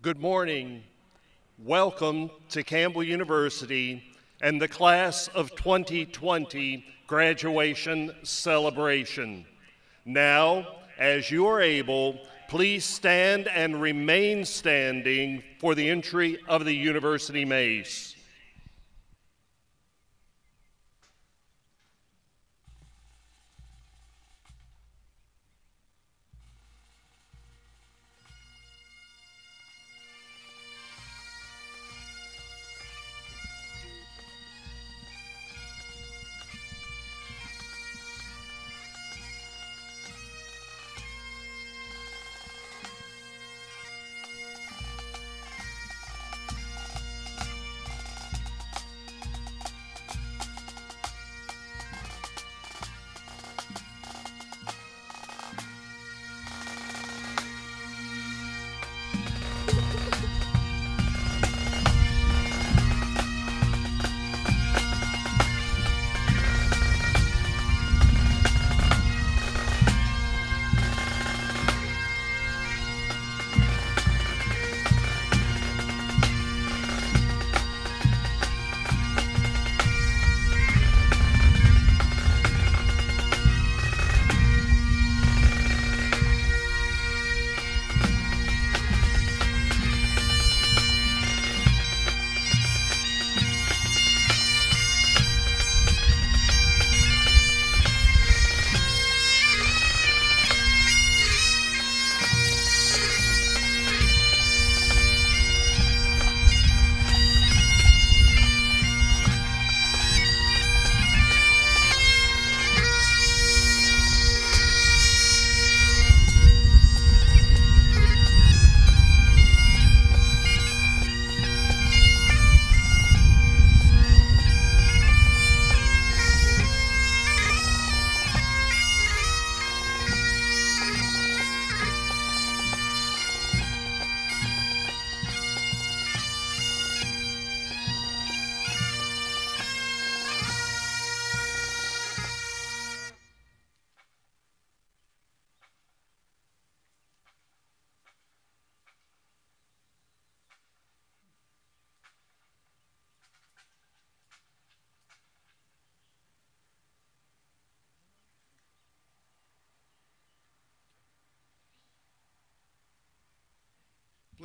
Good morning. Welcome to Campbell University and the Class of 2020 graduation celebration. Now, as you are able, please stand and remain standing for the entry of the University Mace.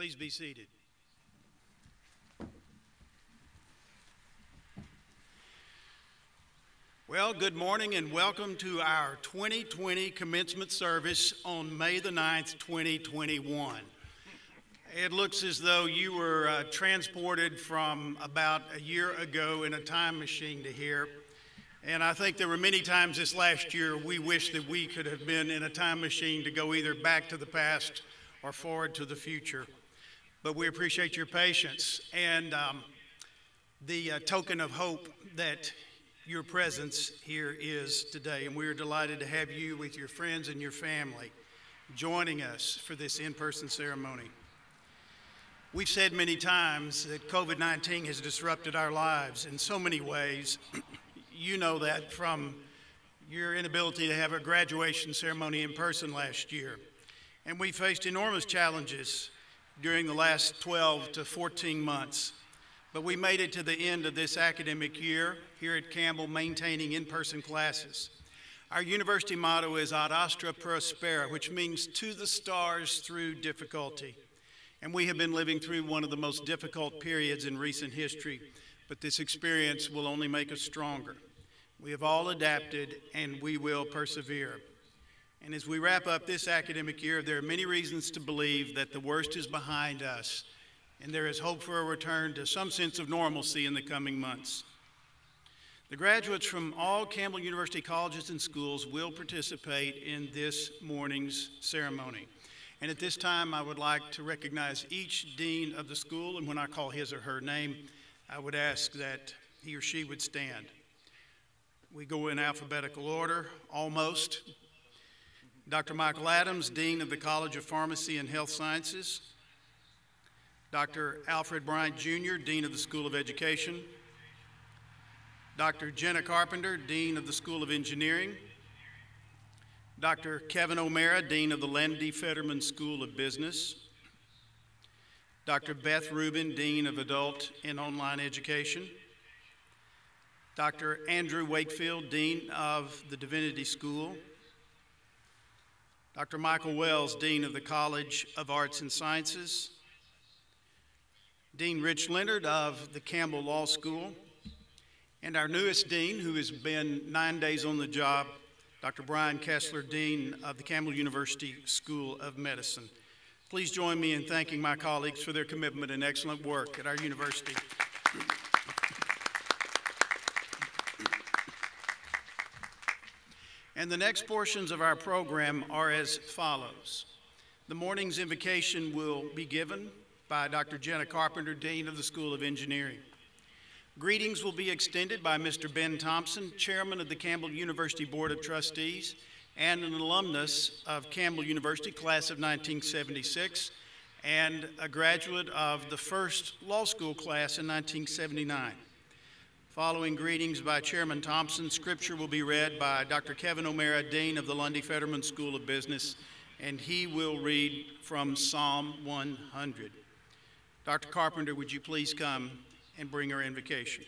Please be seated. Well, good morning and welcome to our 2020 commencement service on May the 9th, 2021. It looks as though you were uh, transported from about a year ago in a time machine to here. And I think there were many times this last year we wish that we could have been in a time machine to go either back to the past or forward to the future but we appreciate your patience and um, the uh, token of hope that your presence here is today. And we are delighted to have you with your friends and your family joining us for this in person ceremony. We've said many times that COVID 19 has disrupted our lives in so many ways. you know that from your inability to have a graduation ceremony in person last year. And we faced enormous challenges during the last 12 to 14 months. But we made it to the end of this academic year here at Campbell maintaining in-person classes. Our university motto is Ad Astra Per Aspera, which means to the stars through difficulty. And we have been living through one of the most difficult periods in recent history, but this experience will only make us stronger. We have all adapted and we will persevere. And as we wrap up this academic year, there are many reasons to believe that the worst is behind us, and there is hope for a return to some sense of normalcy in the coming months. The graduates from all Campbell University colleges and schools will participate in this morning's ceremony. And at this time, I would like to recognize each dean of the school, and when I call his or her name, I would ask that he or she would stand. We go in alphabetical order, almost. Dr. Michael Adams, Dean of the College of Pharmacy and Health Sciences. Dr. Alfred Bryant, Jr., Dean of the School of Education. Dr. Jenna Carpenter, Dean of the School of Engineering. Dr. Kevin O'Mara, Dean of the Lundy Fetterman School of Business. Dr. Beth Rubin, Dean of Adult and Online Education, Dr. Andrew Wakefield, Dean of the Divinity School, Dr. Michael Wells, Dean of the College of Arts and Sciences, Dean Rich Leonard of the Campbell Law School, and our newest dean, who has been nine days on the job, Dr. Brian Kessler, Dean of the Campbell University School of Medicine. Please join me in thanking my colleagues for their commitment and excellent work at our university. And the next portions of our program are as follows. The morning's invocation will be given by Dr. Jenna Carpenter, Dean of the School of Engineering. Greetings will be extended by Mr. Ben Thompson, Chairman of the Campbell University Board of Trustees and an alumnus of Campbell University, class of 1976, and a graduate of the first law school class in 1979. Following greetings by Chairman Thompson, scripture will be read by Dr. Kevin O'Mara, Dean of the Lundy Fetterman School of Business, and he will read from Psalm 100. Dr. Carpenter, would you please come and bring our invocation?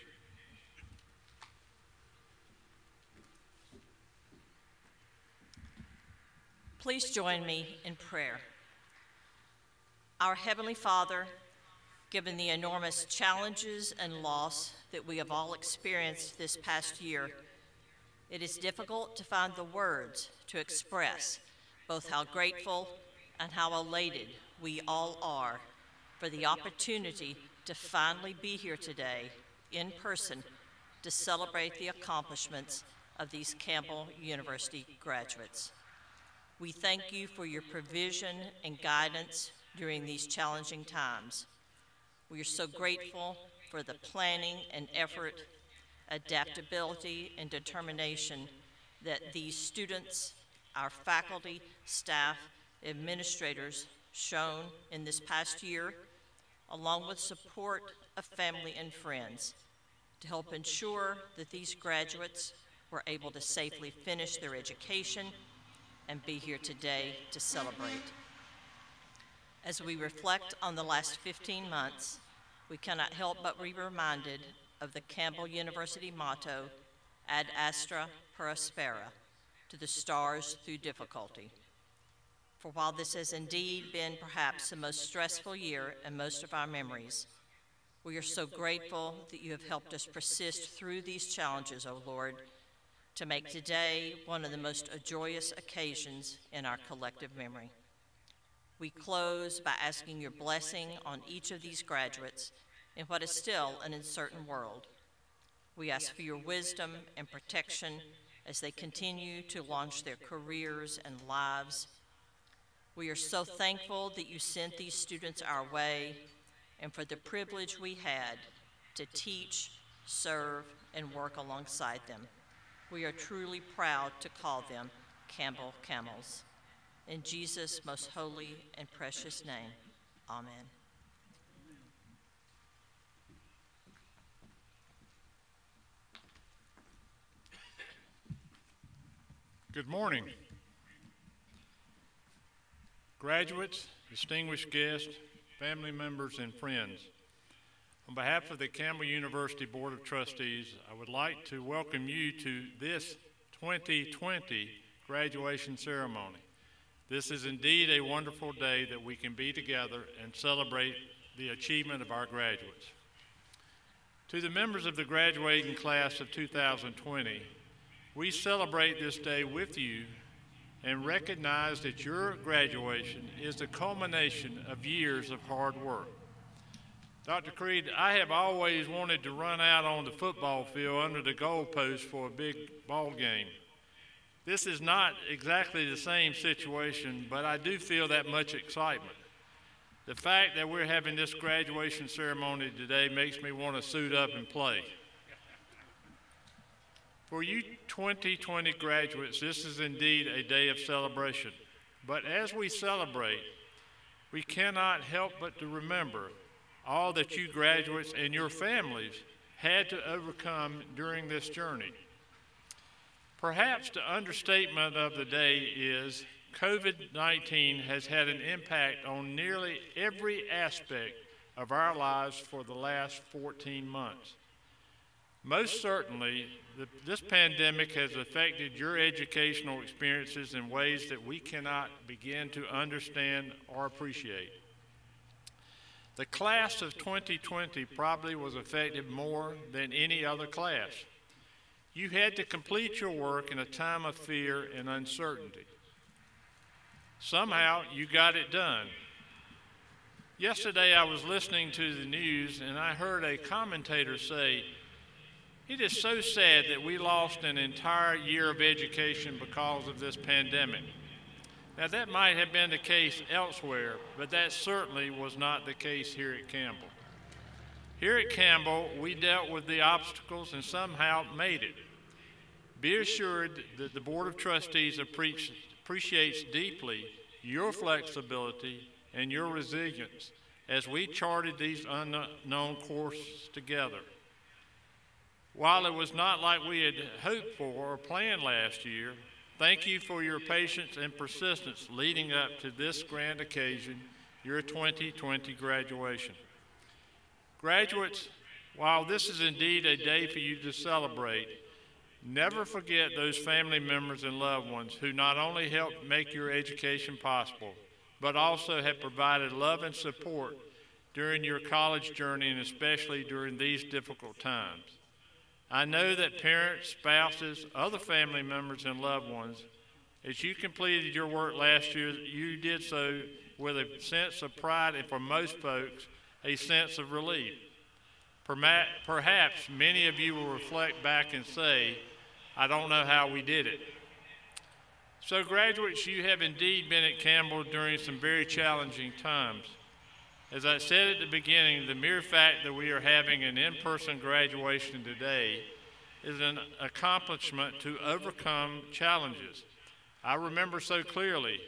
Please join me in prayer. Our Heavenly Father, given the enormous challenges and loss that we have all experienced this past year, it is difficult to find the words to express both how grateful and how elated we all are for the opportunity to finally be here today in person to celebrate the accomplishments of these Campbell University graduates. We thank you for your provision and guidance during these challenging times. We are so grateful for the planning and effort, adaptability, and determination that these students, our faculty, staff, administrators shown in this past year, along with support of family and friends, to help ensure that these graduates were able to safely finish their education and be here today to celebrate. As we reflect on the last 15 months, we cannot help but be reminded of the Campbell University motto, ad astra per aspera, to the stars through difficulty. For while this has indeed been perhaps the most stressful year in most of our memories, we are so grateful that you have helped us persist through these challenges, O Lord, to make today one of the most joyous occasions in our collective memory. We close by asking your blessing on each of these graduates in what is still an uncertain world. We ask for your wisdom and protection as they continue to launch their careers and lives. We are so thankful that you sent these students our way and for the privilege we had to teach, serve, and work alongside them. We are truly proud to call them Campbell Camels. In Jesus' most holy and precious name, amen. Good morning. Graduates, distinguished guests, family members, and friends. On behalf of the Campbell University Board of Trustees, I would like to welcome you to this 2020 graduation ceremony. This is indeed a wonderful day that we can be together and celebrate the achievement of our graduates. To the members of the graduating class of 2020, we celebrate this day with you and recognize that your graduation is the culmination of years of hard work. Dr. Creed, I have always wanted to run out on the football field under the goalpost for a big ball game. This is not exactly the same situation, but I do feel that much excitement. The fact that we're having this graduation ceremony today makes me want to suit up and play. For you 2020 graduates, this is indeed a day of celebration. But as we celebrate, we cannot help but to remember all that you graduates and your families had to overcome during this journey. Perhaps the understatement of the day is COVID 19 has had an impact on nearly every aspect of our lives for the last 14 months. Most certainly, the, this pandemic has affected your educational experiences in ways that we cannot begin to understand or appreciate. The class of 2020 probably was affected more than any other class. You had to complete your work in a time of fear and uncertainty. Somehow you got it done. Yesterday I was listening to the news and I heard a commentator say, It is so sad that we lost an entire year of education because of this pandemic. Now, that might have been the case elsewhere, but that certainly was not the case here at Campbell. Here at Campbell, we dealt with the obstacles and somehow made it. Be assured that the Board of Trustees appreciates deeply your flexibility and your resilience as we charted these unknown courses together. While it was not like we had hoped for or planned last year, thank you for your patience and persistence leading up to this grand occasion, your 2020 graduation. Graduates, while this is indeed a day for you to celebrate, never forget those family members and loved ones who not only helped make your education possible, but also have provided love and support during your college journey and especially during these difficult times. I know that parents, spouses, other family members, and loved ones, as you completed your work last year, you did so with a sense of pride and for most folks, a sense of relief. Perhaps many of you will reflect back and say, I don't know how we did it. So, graduates, you have indeed been at Campbell during some very challenging times. As I said at the beginning, the mere fact that we are having an in person graduation today is an accomplishment to overcome challenges. I remember so clearly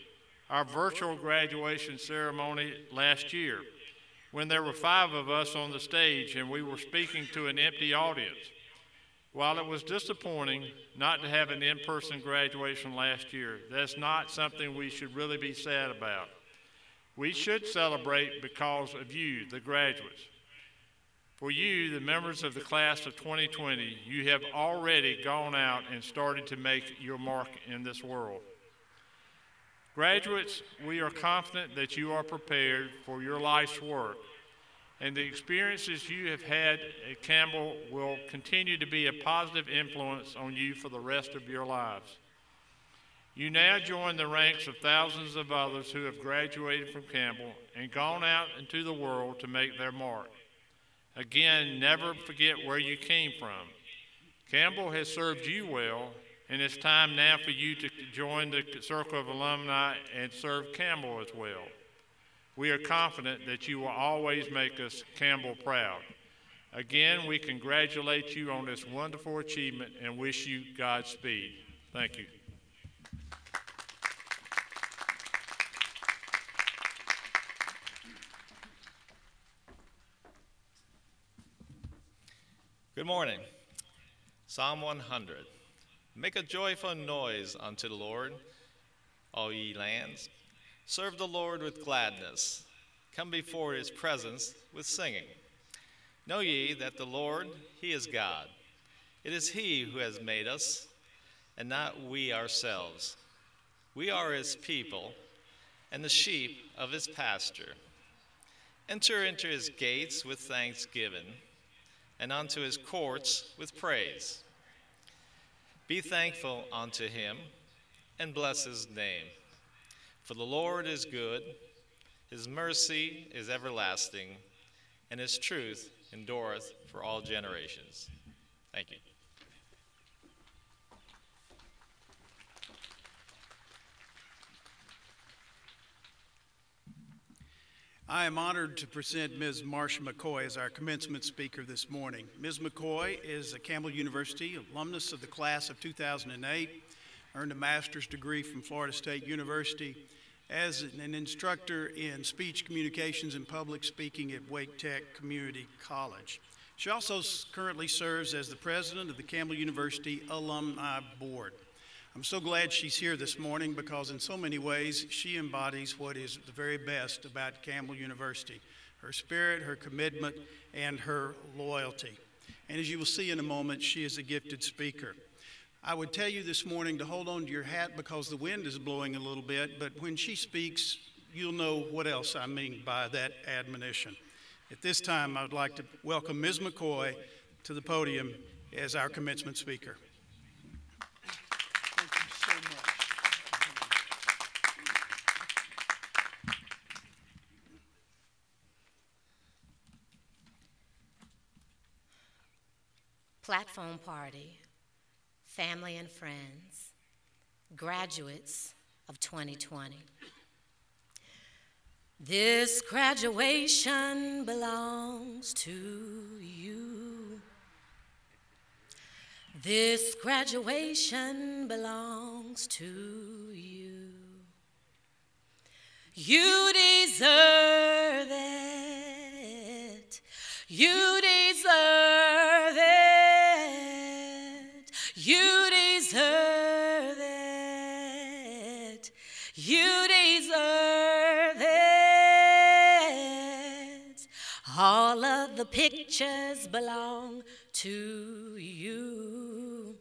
our virtual graduation ceremony last year when there were five of us on the stage and we were speaking to an empty audience. While it was disappointing not to have an in person graduation last year, that's not something we should really be sad about. We should celebrate because of you, the graduates. For you, the members of the class of 2020, you have already gone out and started to make your mark in this world. Graduates, we are confident that you are prepared for your life's work and the experiences you have had at Campbell will continue to be a positive influence on you for the rest of your lives. You now join the ranks of thousands of others who have graduated from Campbell and gone out into the world to make their mark. Again, never forget where you came from. Campbell has served you well, and it's time now for you to join the circle of alumni and serve Campbell as well. We are confident that you will always make us Campbell proud. Again, we congratulate you on this wonderful achievement and wish you Godspeed. Thank you. Good morning. Psalm 100. Make a joyful noise unto the Lord, all ye lands. Serve the Lord with gladness. Come before his presence with singing. Know ye that the Lord, he is God. It is he who has made us, and not we ourselves. We are his people, and the sheep of his pasture. Enter into his gates with thanksgiving, and unto his courts with praise. Be thankful unto him, and bless his name. For the Lord is good, his mercy is everlasting, and his truth endureth for all generations. Thank you. I am honored to present Ms. Marsha McCoy as our commencement speaker this morning. Ms. McCoy is a Campbell University alumnus of the class of 2008, earned a master's degree from Florida State University, as an instructor in speech communications and public speaking at Wake Tech Community College. She also currently serves as the president of the Campbell University Alumni Board. I'm so glad she's here this morning because, in so many ways, she embodies what is the very best about Campbell University her spirit, her commitment, and her loyalty. And as you will see in a moment, she is a gifted speaker. I would tell you this morning to hold on to your hat because the wind is blowing a little bit, but when she speaks, you'll know what else I mean by that admonition. At this time, I would like to welcome Ms. McCoy to the podium as our commencement speaker. Thank you so much. Platform party, family and friends, graduates of 2020. This graduation belongs to you. This graduation belongs to you. You deserve it. You deserve the pictures belong to you.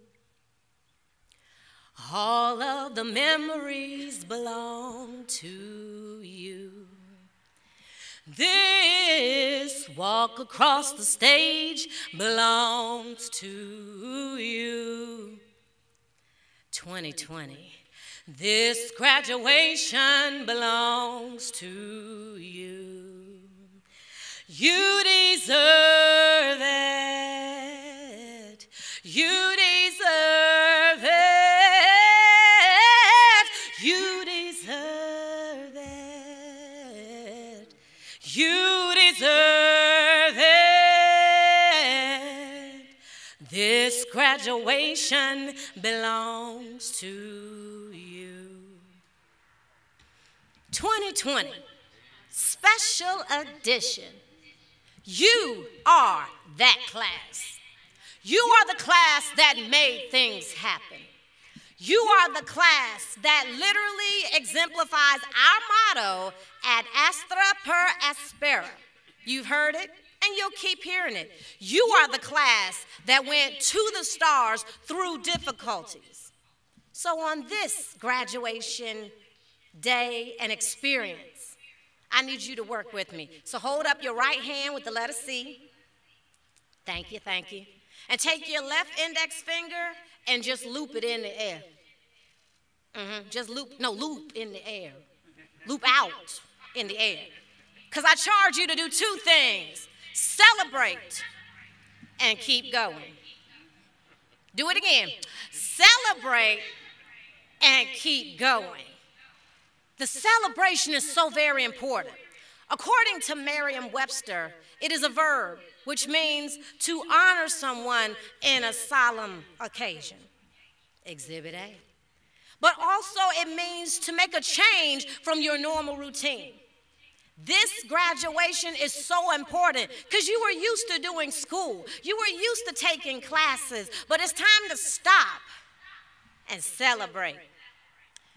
All of the memories belong to you. This walk across the stage belongs to you. 2020. This graduation belongs to you. You deserve it. You deserve it. You deserve it. You deserve it. This graduation belongs to you. 2020, special edition. You are that class. You are the class that made things happen. You are the class that literally exemplifies our motto ad astra per aspera. You've heard it and you'll keep hearing it. You are the class that went to the stars through difficulties. So, on this graduation day and experience, I need you to work with me. So, hold up your right hand with the letter C. Thank you, thank you. And take your left index finger and just loop it in the air. Mm-hmm. Just loop, no, loop in the air. Loop out in the air. Because I charge you to do two things celebrate and keep going. Do it again. Celebrate and keep going. The celebration is so very important. According to Merriam Webster, it is a verb which means to honor someone in a solemn occasion. Exhibit A. But also, it means to make a change from your normal routine. This graduation is so important because you were used to doing school, you were used to taking classes, but it's time to stop and celebrate.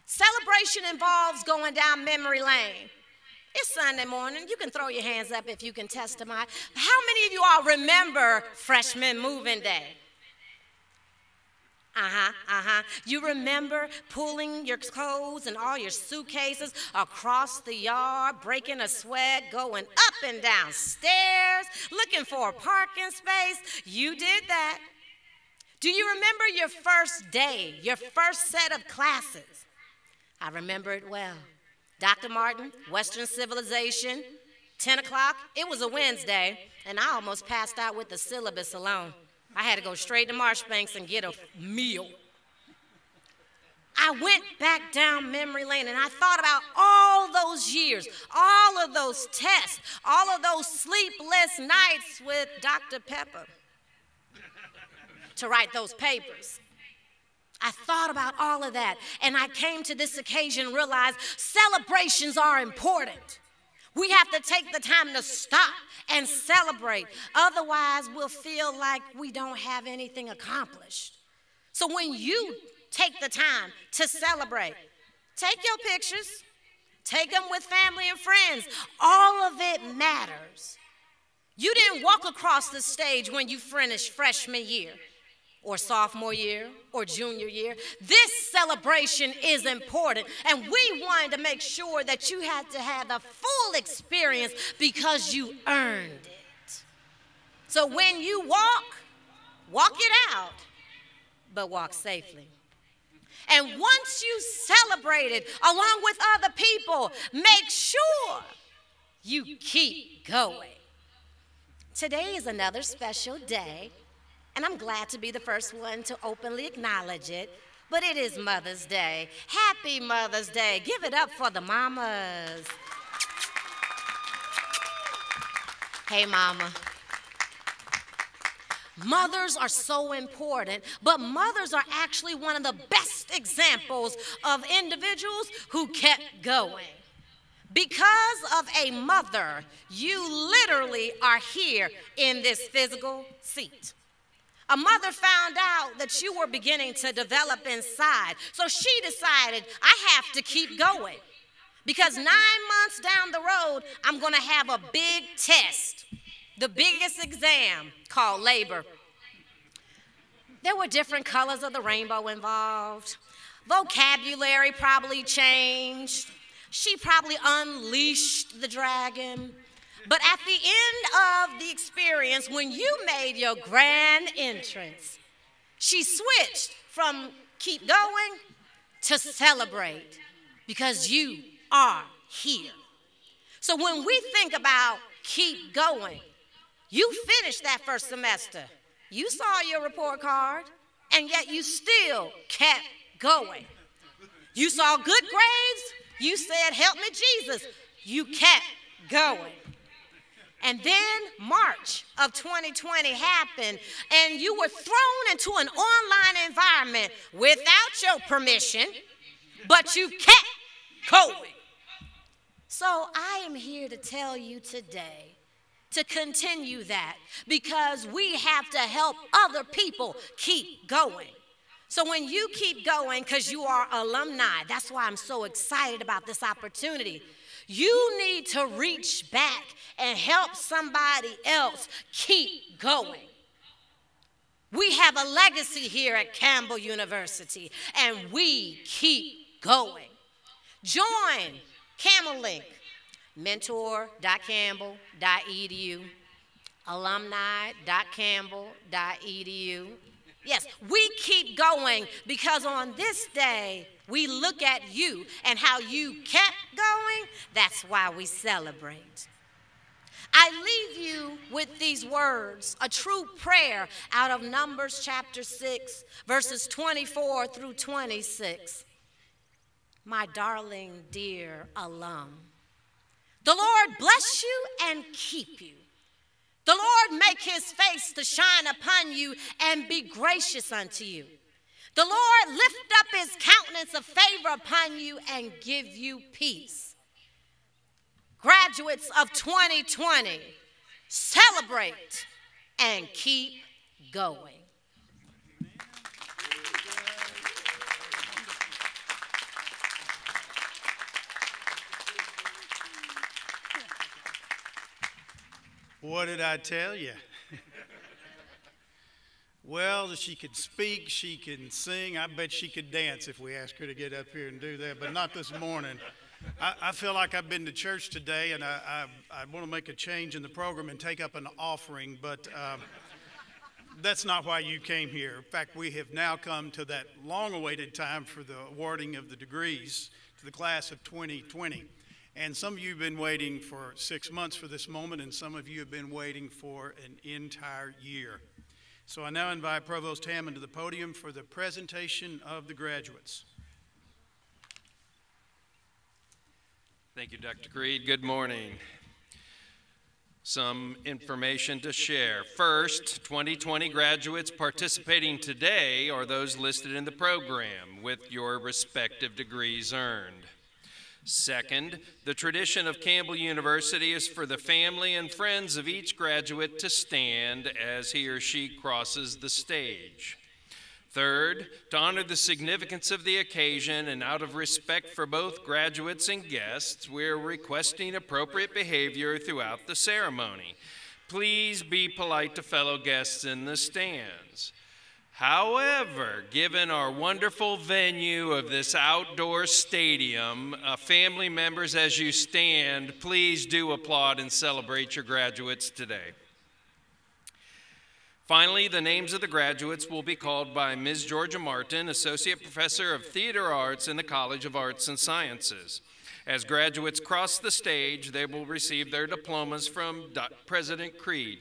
Celebration involves going down memory lane. It's Sunday morning. You can throw your hands up if you can testify. How many of you all remember freshman moving day? Uh huh, uh huh. You remember pulling your clothes and all your suitcases across the yard, breaking a sweat, going up and down stairs, looking for a parking space? You did that. Do you remember your first day, your first set of classes? I remember it well. Dr. Martin, Western Civilization, 10 o'clock. It was a Wednesday, and I almost passed out with the syllabus alone. I had to go straight to Marshbanks and get a meal. I went back down memory lane and I thought about all those years, all of those tests, all of those sleepless nights with Dr. Pepper to write those papers. I thought about all of that and I came to this occasion and realized celebrations are important. We have to take the time to stop and celebrate. Otherwise, we'll feel like we don't have anything accomplished. So when you take the time to celebrate, take your pictures, take them with family and friends. All of it matters. You didn't walk across the stage when you finished freshman year or sophomore year or junior year. This celebration is important, and we wanted to make sure that you had to have the full experience because you earned it. So when you walk, walk it out, but walk safely. And once you celebrate it along with other people, make sure you keep going. Today is another special day and I'm glad to be the first one to openly acknowledge it. But it is Mother's Day. Happy Mother's Day. Give it up for the mamas. Hey, mama. Mothers are so important, but mothers are actually one of the best examples of individuals who kept going. Because of a mother, you literally are here in this physical seat. A mother found out that you were beginning to develop inside. So she decided, I have to keep going. Because nine months down the road, I'm going to have a big test, the biggest exam called labor. There were different colors of the rainbow involved. Vocabulary probably changed. She probably unleashed the dragon. But at the end of the experience, when you made your grand entrance, she switched from keep going to celebrate because you are here. So when we think about keep going, you finished that first semester. You saw your report card, and yet you still kept going. You saw good grades, you said, Help me, Jesus. You kept going. And then March of 2020 happened, and you were thrown into an online environment without your permission, but you kept going. So I am here to tell you today to continue that because we have to help other people keep going. So when you keep going, because you are alumni, that's why I'm so excited about this opportunity. You need to reach back and help somebody else keep going. We have a legacy here at Campbell University, and we keep going. Join CamelLink, mentor.campbell.edu, alumni.campbell.edu. Yes, we keep going because on this day, we look at you and how you kept going. That's why we celebrate. I leave you with these words, a true prayer out of Numbers chapter 6, verses 24 through 26. My darling, dear alum, the Lord bless you and keep you. The Lord make his face to shine upon you and be gracious unto you. The Lord lift up his countenance of favor upon you and give you peace graduates of 2020, celebrate and keep going. What did I tell you? Well, she could speak, she can sing. I bet she could dance if we asked her to get up here and do that, but not this morning. I, I, feel like I've been to church today and I, I, I, want to make a change in the program and take up an offering, but uh, that's not why you came here. In fact, we have now come to that long awaited time for the awarding of the degrees to the class of 2020. And some of you have been waiting for six months for this moment, and some of you have been waiting for an entire year. So I now invite Provost Hammond to the podium for the presentation of the graduates. Thank you, Dr. Creed. Good morning. Some information to share. First, 2020 graduates participating today are those listed in the program with your respective degrees earned. Second, the tradition of Campbell University is for the family and friends of each graduate to stand as he or she crosses the stage. Third, to honor the significance of the occasion and out of respect for both graduates and guests, we're requesting appropriate behavior throughout the ceremony. Please be polite to fellow guests in the stands. However, given our wonderful venue of this outdoor stadium, uh, family members, as you stand, please do applaud and celebrate your graduates today. Finally, the names of the graduates will be called by Ms. Georgia Martin, Associate Professor of Theater Arts in the College of Arts and Sciences. As graduates cross the stage, they will receive their diplomas from President Creed.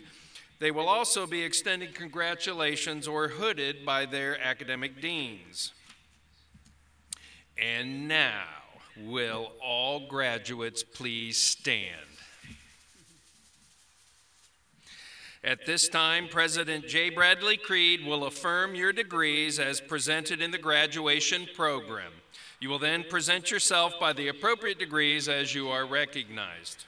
They will also be extending congratulations or hooded by their academic deans. And now, will all graduates please stand? At this time, President J. Bradley Creed will affirm your degrees as presented in the graduation program. You will then present yourself by the appropriate degrees as you are recognized.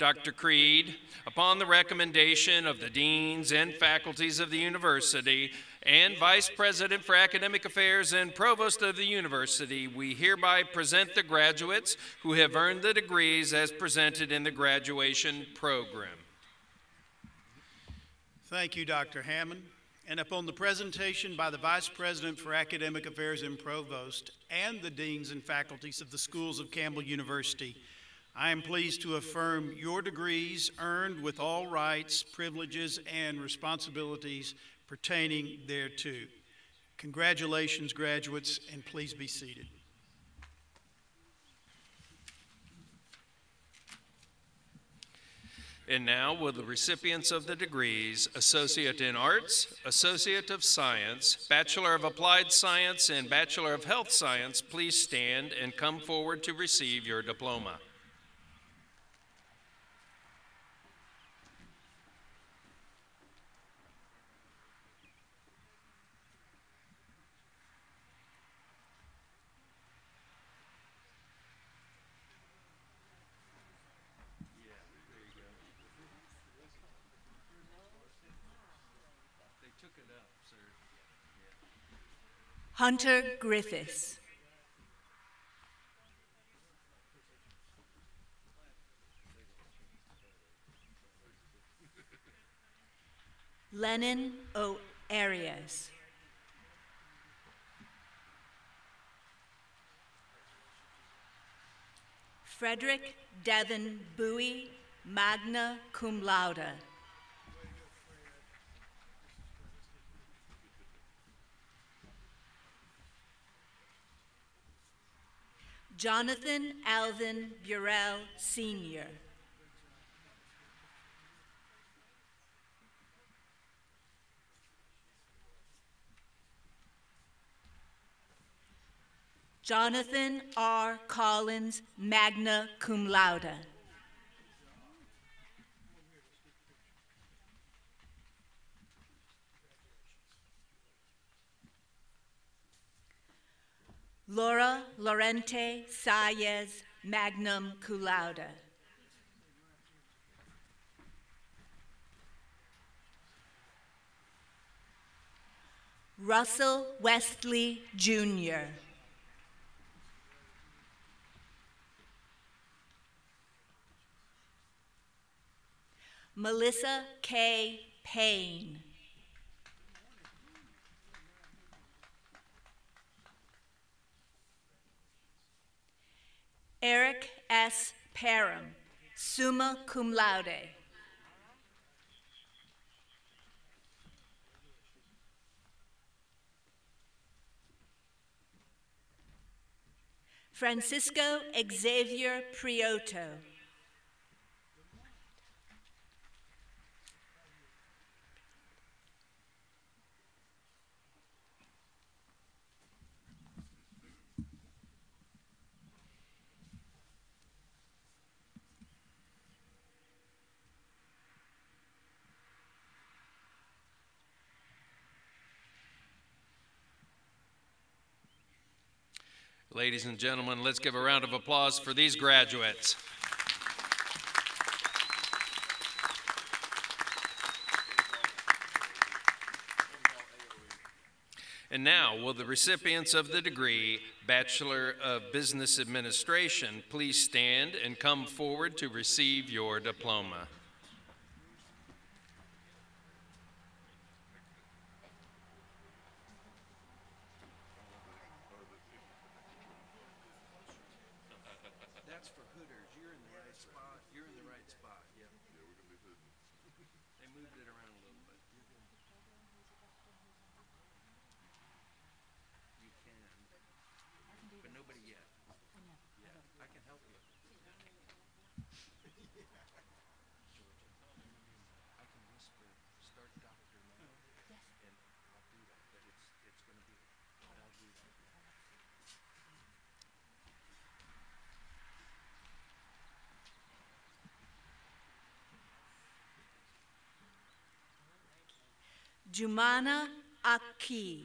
Dr. Creed, upon the recommendation of the deans and faculties of the university and Vice President for Academic Affairs and Provost of the university, we hereby present the graduates who have earned the degrees as presented in the graduation program. Thank you, Dr. Hammond. And upon the presentation by the Vice President for Academic Affairs and Provost and the deans and faculties of the schools of Campbell University, I am pleased to affirm your degrees earned with all rights, privileges, and responsibilities pertaining thereto. Congratulations, graduates, and please be seated. And now, will the recipients of the degrees Associate in Arts, Associate of Science, Bachelor of Applied Science, and Bachelor of Health Science please stand and come forward to receive your diploma? Hunter Griffiths. Lennon O. Arias. Frederick Devon Bowie, magna cum laude. Jonathan Alvin Burrell, Sr. Jonathan R. Collins, magna cum laude. Laura Lorente Sayez, magnum cum laude. Russell Westley Jr. Melissa K. Payne. Eric S. Parham, summa cum laude. Francisco Xavier Prioto. Ladies and gentlemen, let's give a round of applause for these graduates. And now, will the recipients of the degree Bachelor of Business Administration please stand and come forward to receive your diploma? That's for Hooters. You're in the right spot. You're in the right spot. Yep. Yeah, we're gonna be Hooters. They moved it around a little bit. You're good. You can. But nobody yet. Yeah, I can help you. Georgia. I can whisper, start doctor now. And I'll do that, but it's, it's gonna be, I'll do that. Jumana Aki.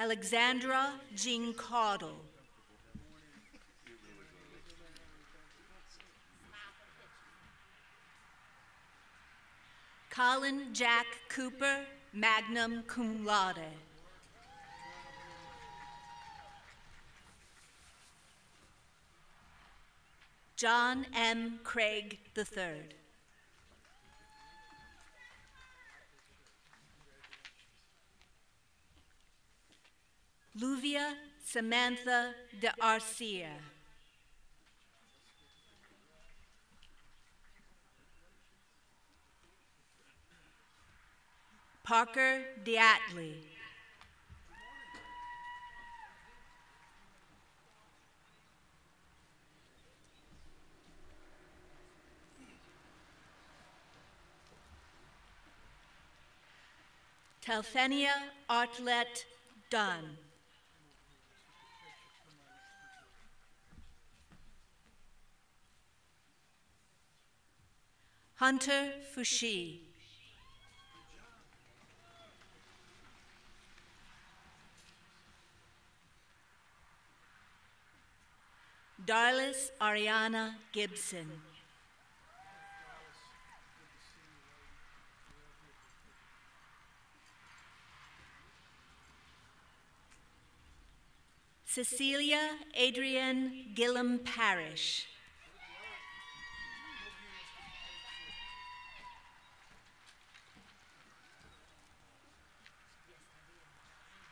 Alexandra Jean Caudle. Colin Jack Cooper, magna cum laude. John M. Craig III. Luvia Samantha de Arcia. Parker Diatley. Telfenia Artlet Dunn. Hunter Fushi. Darlis Ariana Gibson. Cecilia Adrienne Gillum Parrish.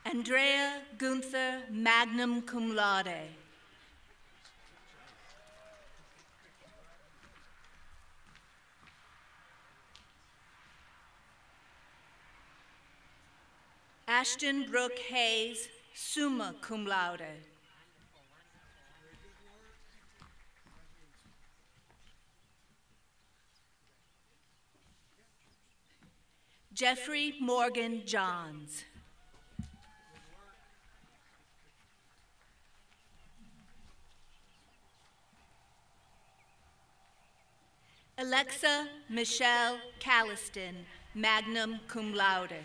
Andrea Gunther Magnum Cum Laude. Ashton Brooke Hayes, summa cum laude. Jeffrey Morgan Johns. Alexa Michelle Calliston, magnum cum laude.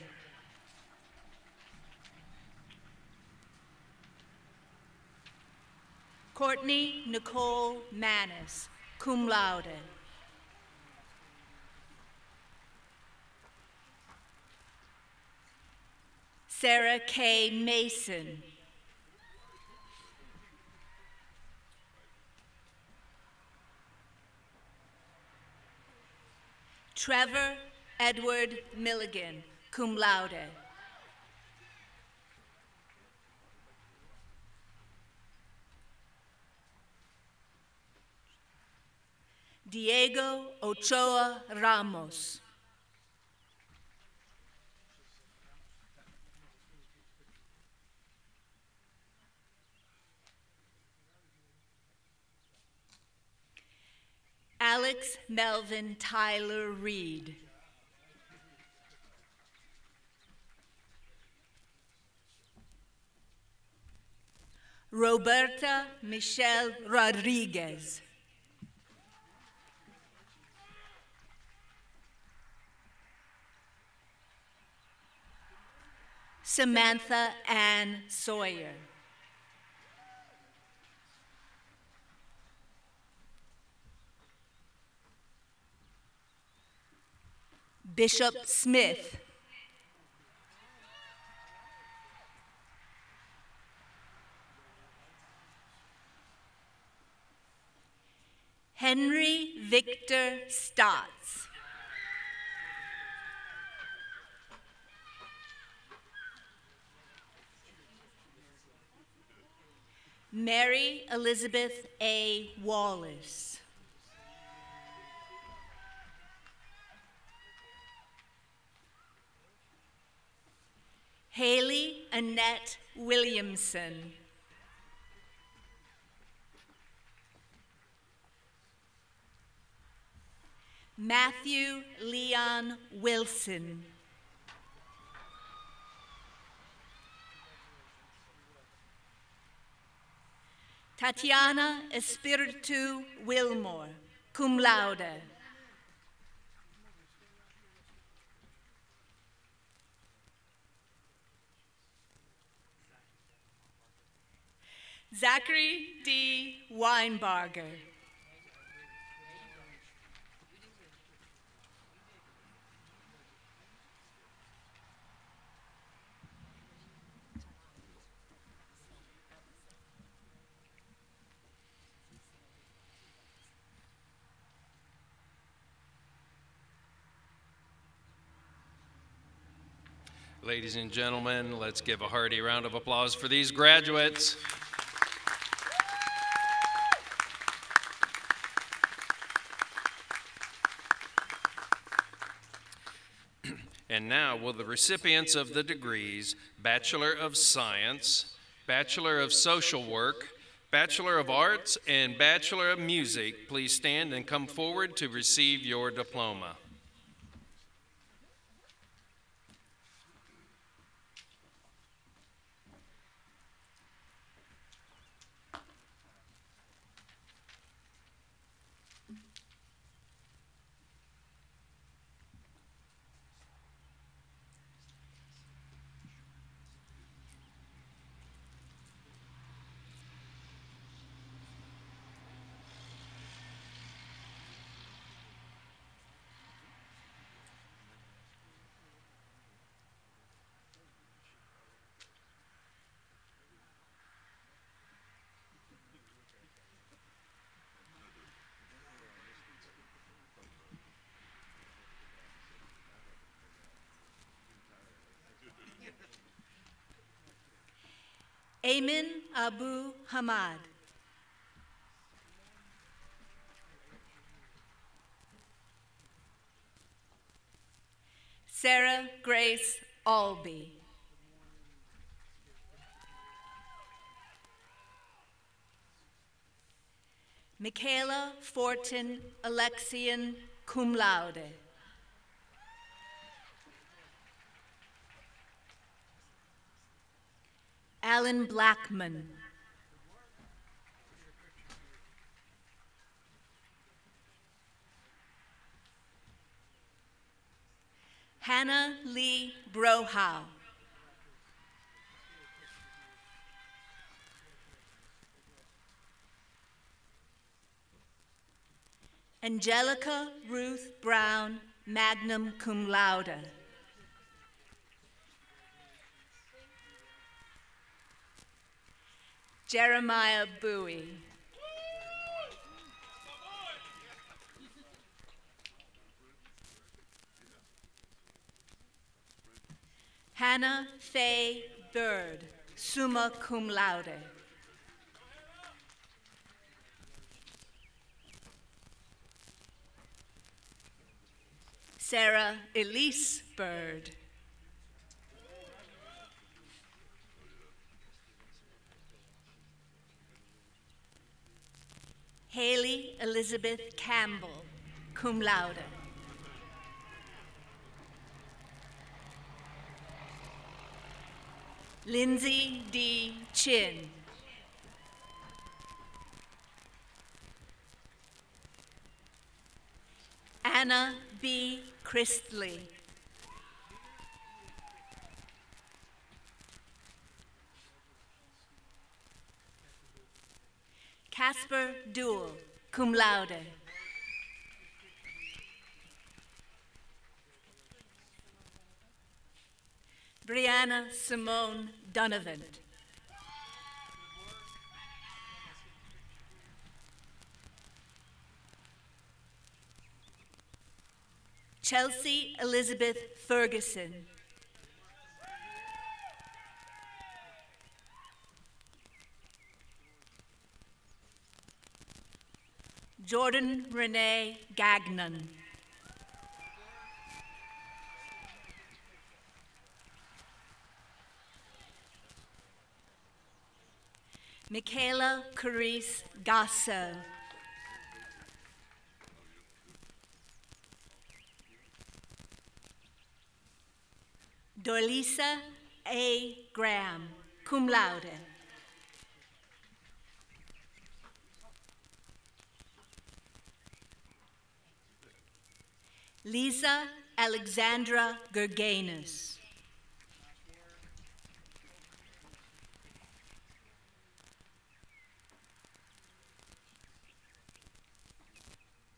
Courtney Nicole Manis, cum laude. Sarah K. Mason. Trevor Edward Milligan, cum laude. Diego Ochoa Ramos. Alex Melvin Tyler Reed. Roberta Michelle Rodriguez. Samantha Ann Sawyer. Bishop Smith. Henry Victor Stotts. Mary Elizabeth A. Wallace. Haley Annette Williamson. Matthew Leon Wilson. Tatiana Espiritu Wilmore, cum laude. Zachary D. Weinbarger. Ladies and gentlemen, let's give a hearty round of applause for these graduates. And now, will the recipients of the degrees Bachelor of Science, Bachelor of Social Work, Bachelor of Arts, and Bachelor of Music please stand and come forward to receive your diploma? Amin Abu Hamad. Sarah Grace Albee. Michaela Fortin Alexian cum laude. Alan Blackman. Hannah Lee Brohow. Angelica Ruth Brown, magnum cum laude. Jeremiah Bowie. Hannah Faye Bird, summa cum laude. Sarah Elise Bird. Haley Elizabeth Campbell, cum laude. Lindsay D. Chin. Anna B. Christley. Casper Duell, cum laude. Brianna Simone Donovan. Chelsea Elizabeth Ferguson. Jordan Renee Gagnon. Michaela Carice Gasso. Dorlisa A. Graham, cum laude. Lisa Alexandra Gerganus.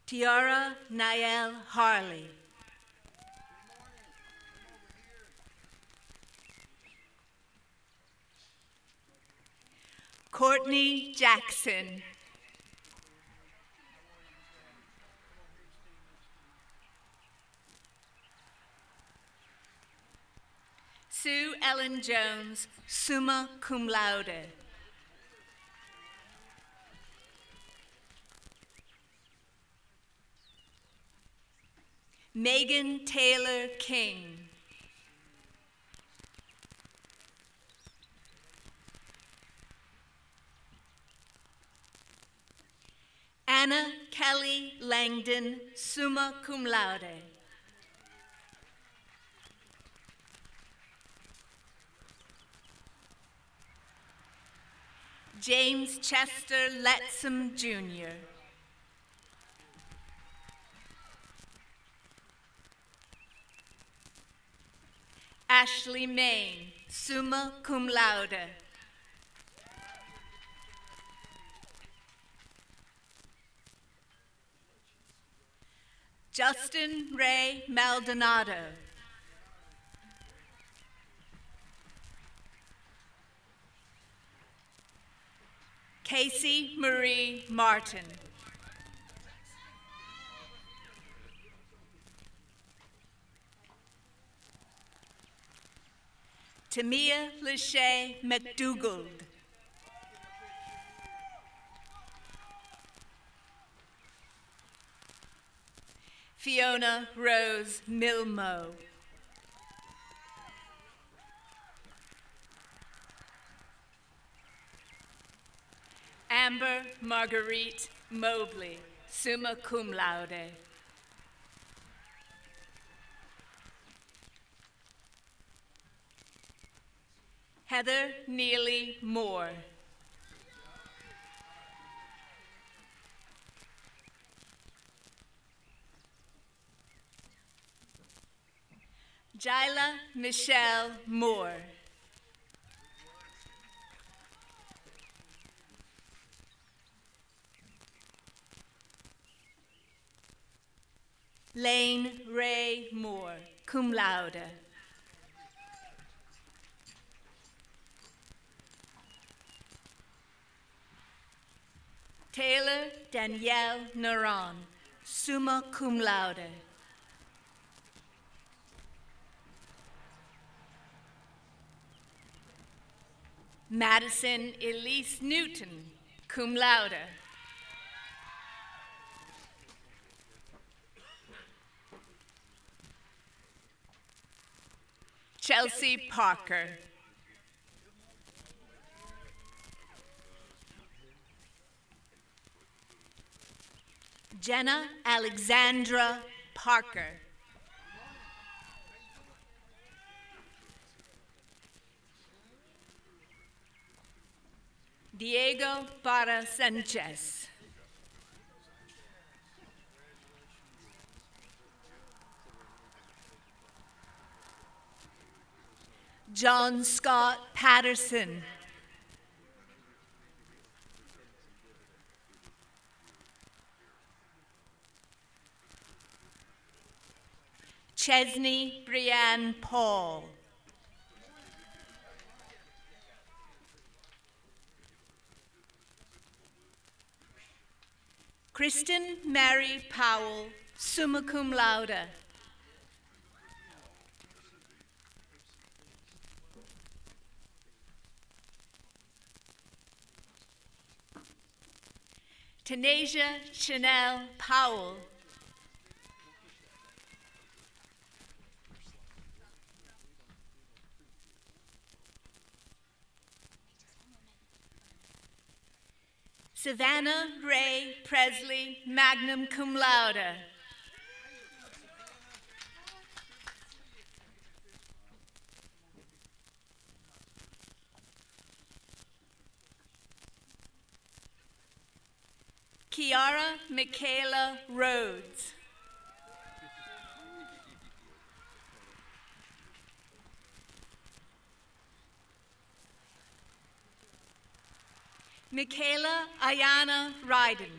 Tiara Niel Harley. Courtney Jackson. Sue Ellen Jones, summa cum laude. Megan Taylor King. Anna Kelly Langdon, summa cum laude. James Chester Letsom Jr. Ashley Main, summa cum laude. Justin Ray Maldonado. Casey Marie Martin. Tamia Lachey McDougald. Fiona Rose Milmo. Amber Marguerite Mobley, summa cum laude. Heather Neely Moore. Jila Michelle Moore. Lane Ray Moore, cum laude. Taylor Danielle Naran, summa cum laude. Madison Elise Newton, cum laude. Chelsea Parker. Jenna Alexandra Parker. Diego Para Sanchez. John Scott Patterson. Chesney Brianne Paul. Kristen Mary Powell, summa cum laude. Tanasia Chanel Powell. Savannah Ray Presley, magna cum laude. Kiara Michaela Rhodes. Michaela Ayana Ryden.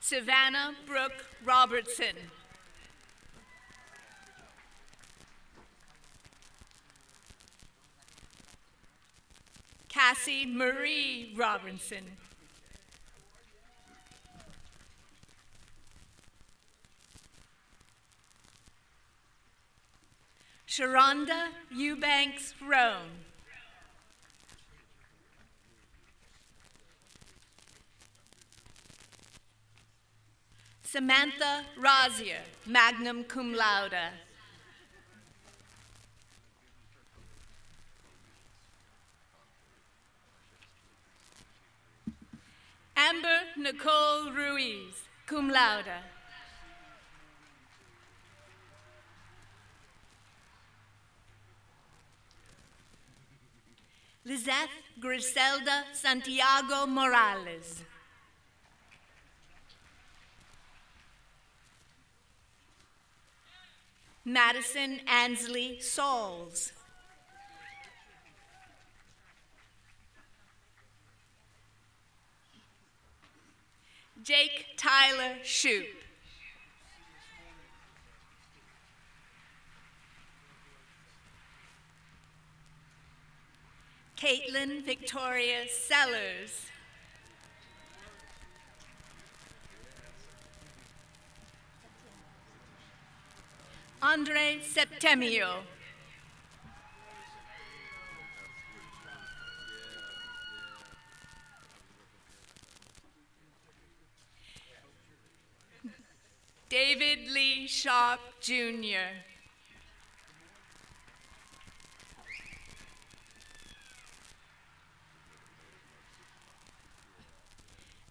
Savannah Brooke Robertson. Cassie Marie Robinson. Sharonda Eubanks Roan. Samantha Rosier, magna cum laude. Amber Nicole Ruiz, cum laude. Lizeth Griselda Santiago Morales. Madison Ansley Sauls. Jake Tyler Shoup. Caitlin Victoria Sellers. Andre Septemio. David Lee Sharp Jr.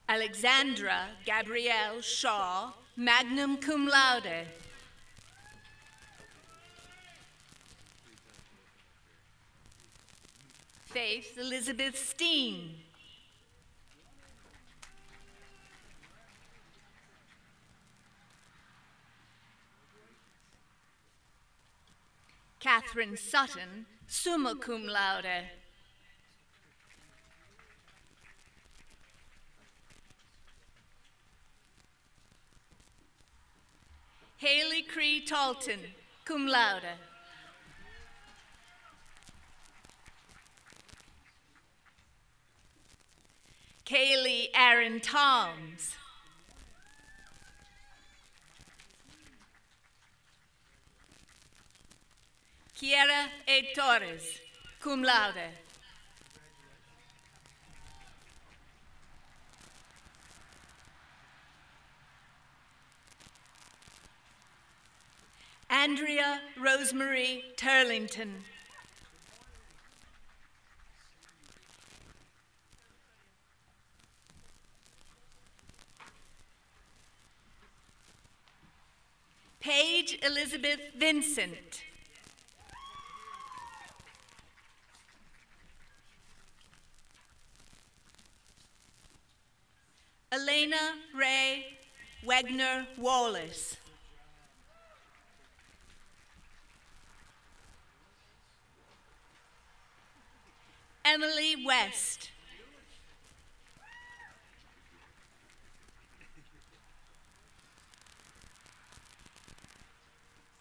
Alexandra Gabrielle Shaw, magna cum laude. Faith Elizabeth Steen. Catherine Sutton, summa cum laude. Haley Cree Talton, cum laude. Kaylee Aaron Toms. Kiera E. Torres, cum laude. Andrea Rosemary Turlington. Paige Elizabeth Vincent. Elena Ray Wagner Wallace. Emily West.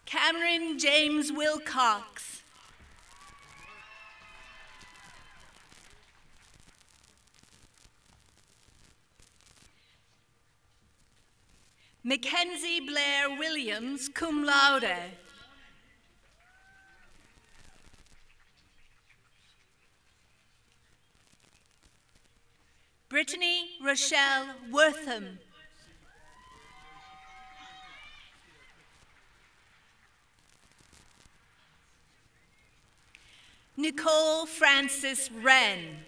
Cameron James Wilcox. Mackenzie Blair Williams, cum laude. Brittany Rochelle Wortham. Nicole Francis Wren.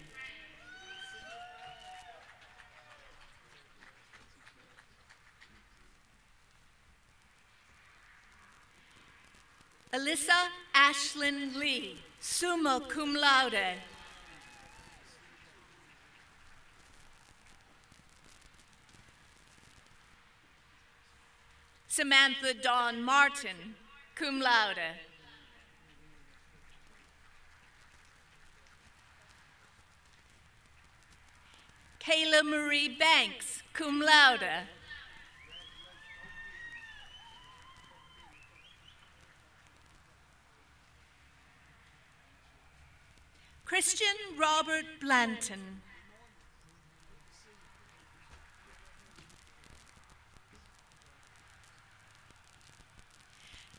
Alyssa Ashlyn Lee, summa cum laude. Samantha Dawn Martin, cum laude. Kayla Marie Banks, cum laude. Christian Robert Blanton.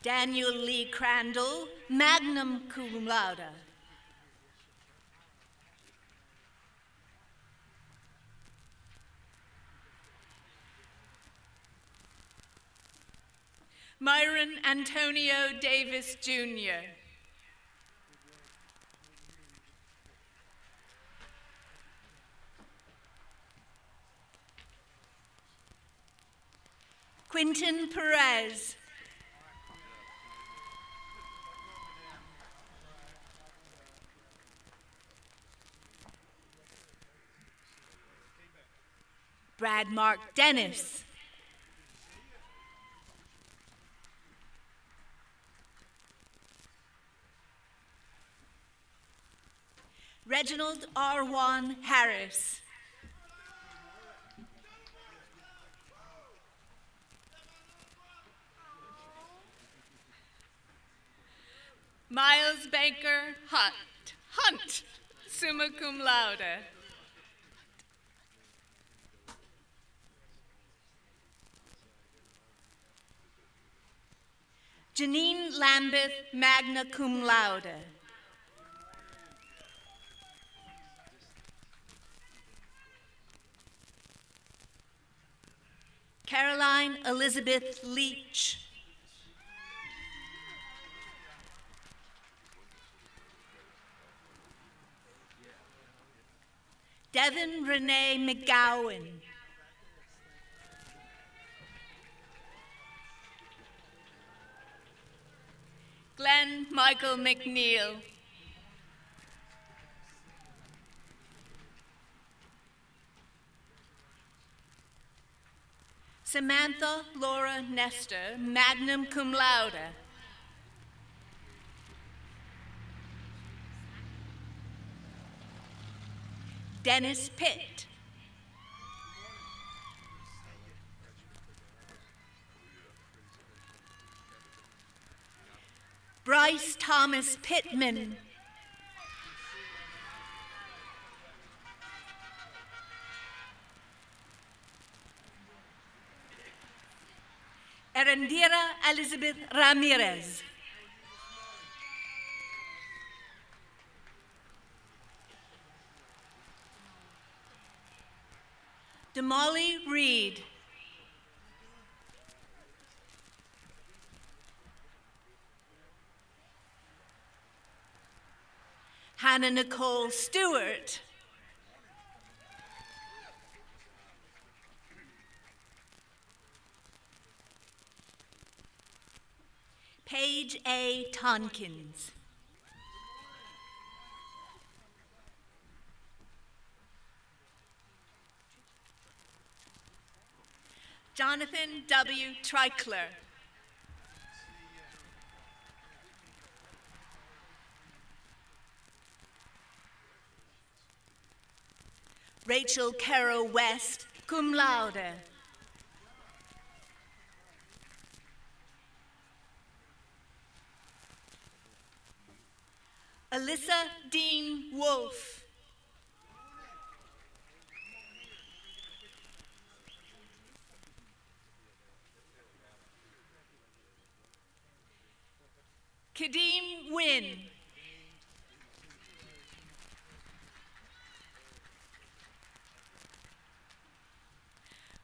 Daniel Lee Crandall, magnum cum laude. Myron Antonio Davis Jr. Quinton Perez. Brad Mark Dennis. Reginald R1 Harris. Miles Baker Hunt, Hunt, summa cum laude. Janine Lambeth, magna cum laude. Caroline Elizabeth Leach. Devin Renee McGowan. Glenn Michael McNeil. Samantha Laura Nestor, magna cum laude. Dennis Pitt. Bryce Thomas Pittman. Erendira Elizabeth Ramirez. Damali Reed. Hannah Nicole Stewart. Paige A. Tonkins. Jonathan W. Trickler. Rachel Carroll West, cum laude. Alyssa Dean Wolf. Kadeem Wynn.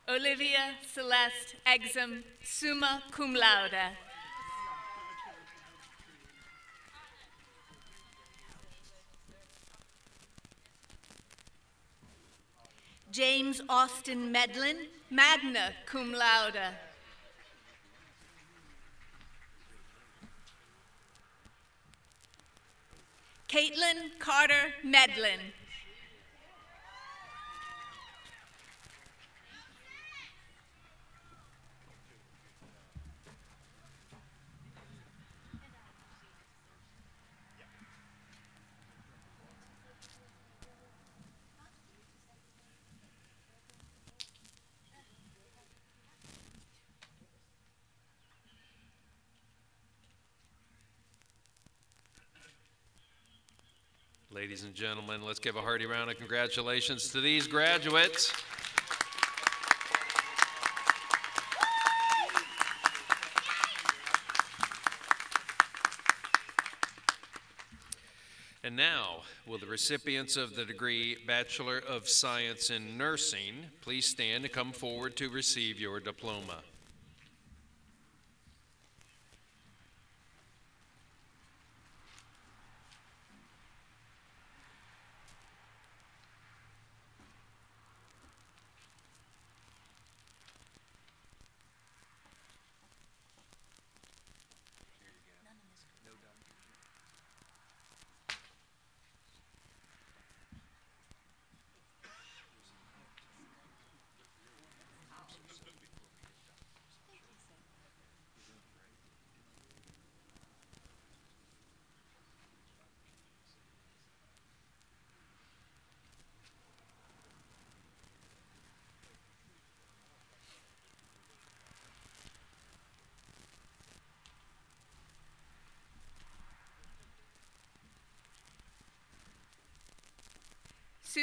Olivia Celeste Exum, summa cum laude. James Austin Medlin, magna cum laude. Caitlin Carter Medlin. Ladies and gentlemen, let's give a hearty round of congratulations to these graduates. And now, will the recipients of the degree Bachelor of Science in Nursing please stand and come forward to receive your diploma?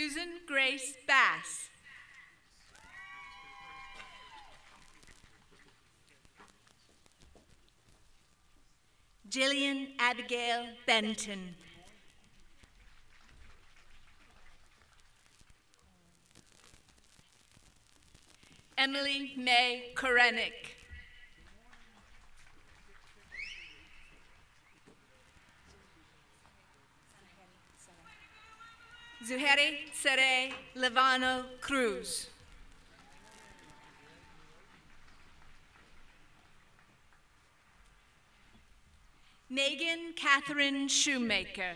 Susan Grace Bass. Jillian Abigail Benton. Emily May Korenik. Zuheri Sere Levano Cruz. Megan Catherine Shoemaker.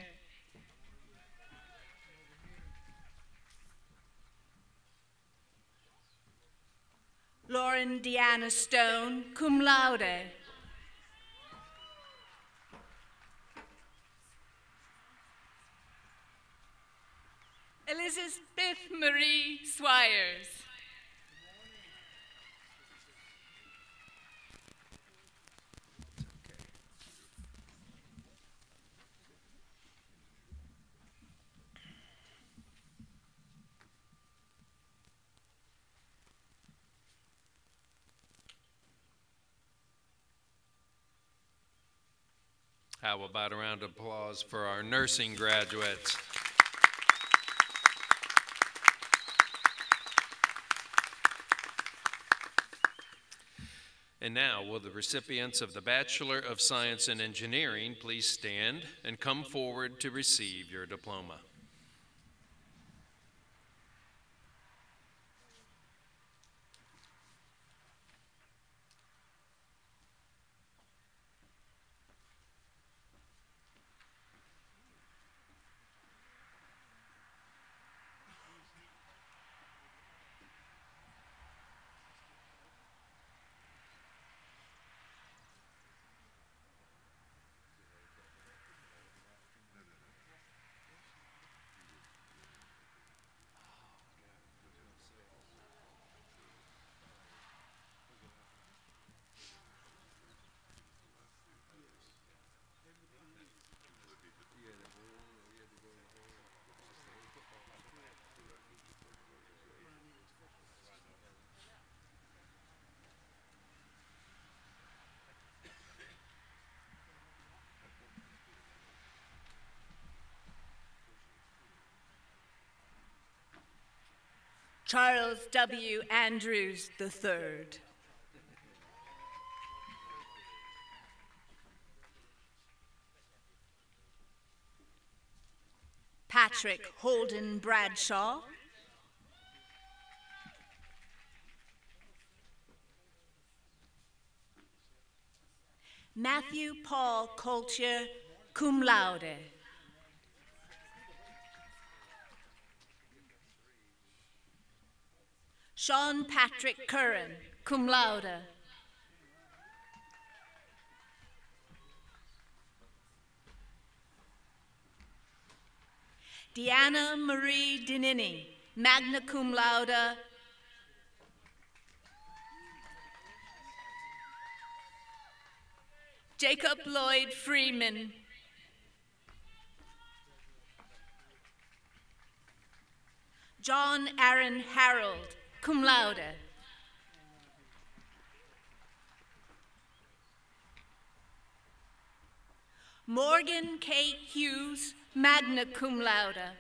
Lauren Deanna Stone, cum laude. Elizabeth Marie Swires. How about a round of applause for our nursing graduates? And now, will the recipients of the Bachelor of Science in Engineering please stand and come forward to receive your diploma? Charles W. Andrews III. Patrick Holden Bradshaw. Matthew Paul Colcher, cum laude. Sean Patrick Curran, cum laude. Deanna Marie Dinini, magna cum laude. Jacob Lloyd Freeman. John Aaron Harold, cum laude. Morgan Kate Hughes, magna cum laude.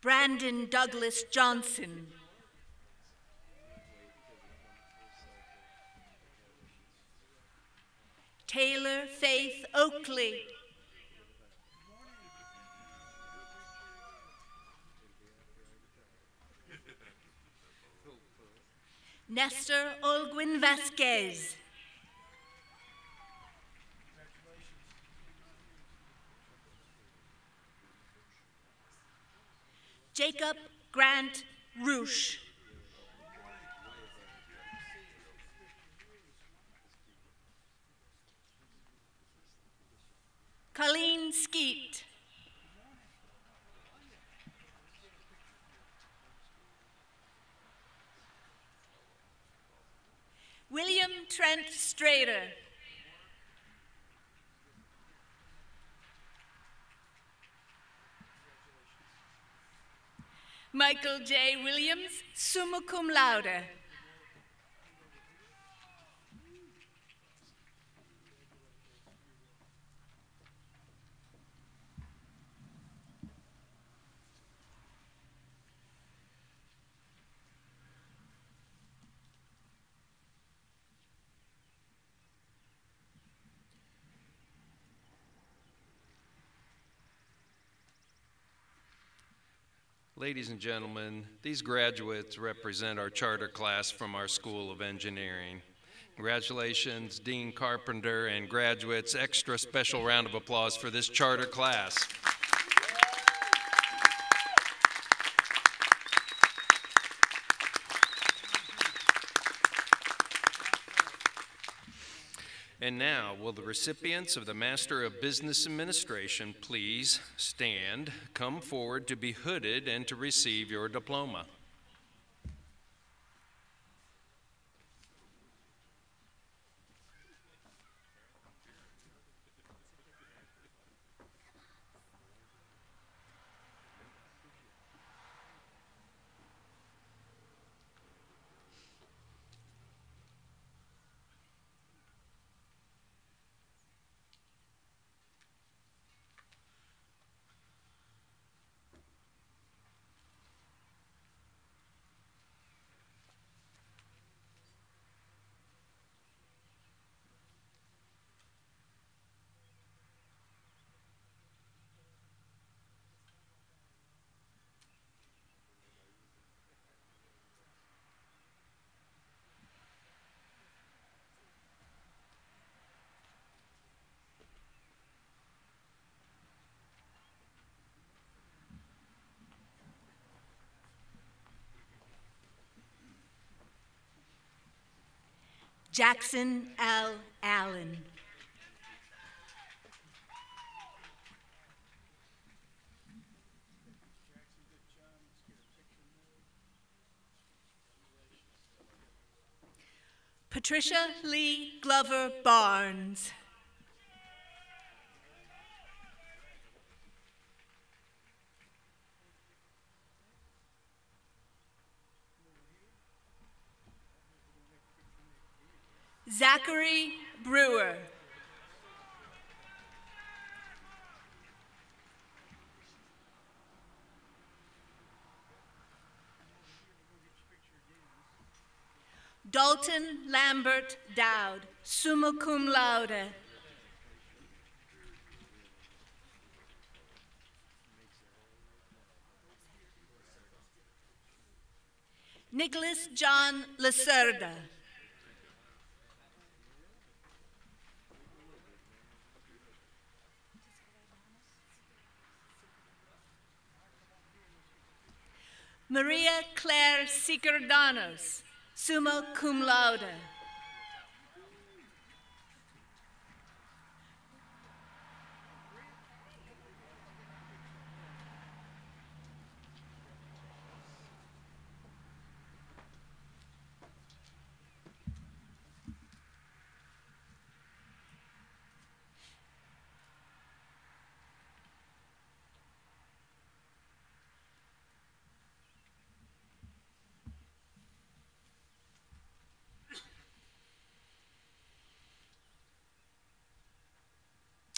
Brandon Douglas Johnson. Taylor Faith Oakley. Nestor Olguin Vasquez. Jacob Grant Roosh. Trent Strader. Michael J. Williams, summa cum laude. Ladies and gentlemen, these graduates represent our charter class from our School of Engineering. Congratulations, Dean Carpenter and graduates. Extra special round of applause for this charter class. And now, will the recipients of the Master of Business Administration please stand, come forward to be hooded, and to receive your diploma? Jackson L. Allen. Patricia Lee Glover Barnes. Zachary Brewer. Dalton Lambert Dowd, summa cum laude. Nicholas John Lacerda. Maria Claire Sicardanos, summa cum laude.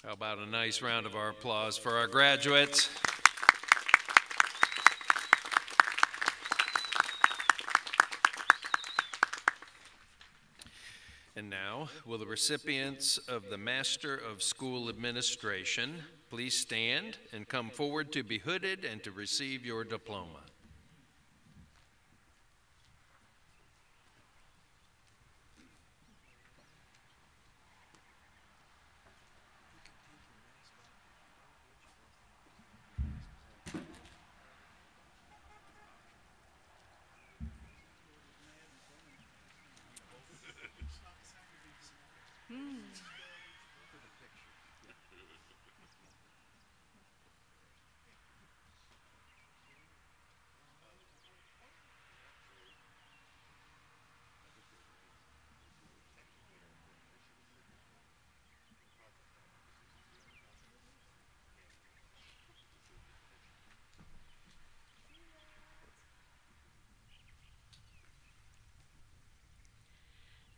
How about a nice round of our applause for our graduates? And now, will the recipients of the Master of School Administration please stand and come forward to be hooded and to receive your diploma?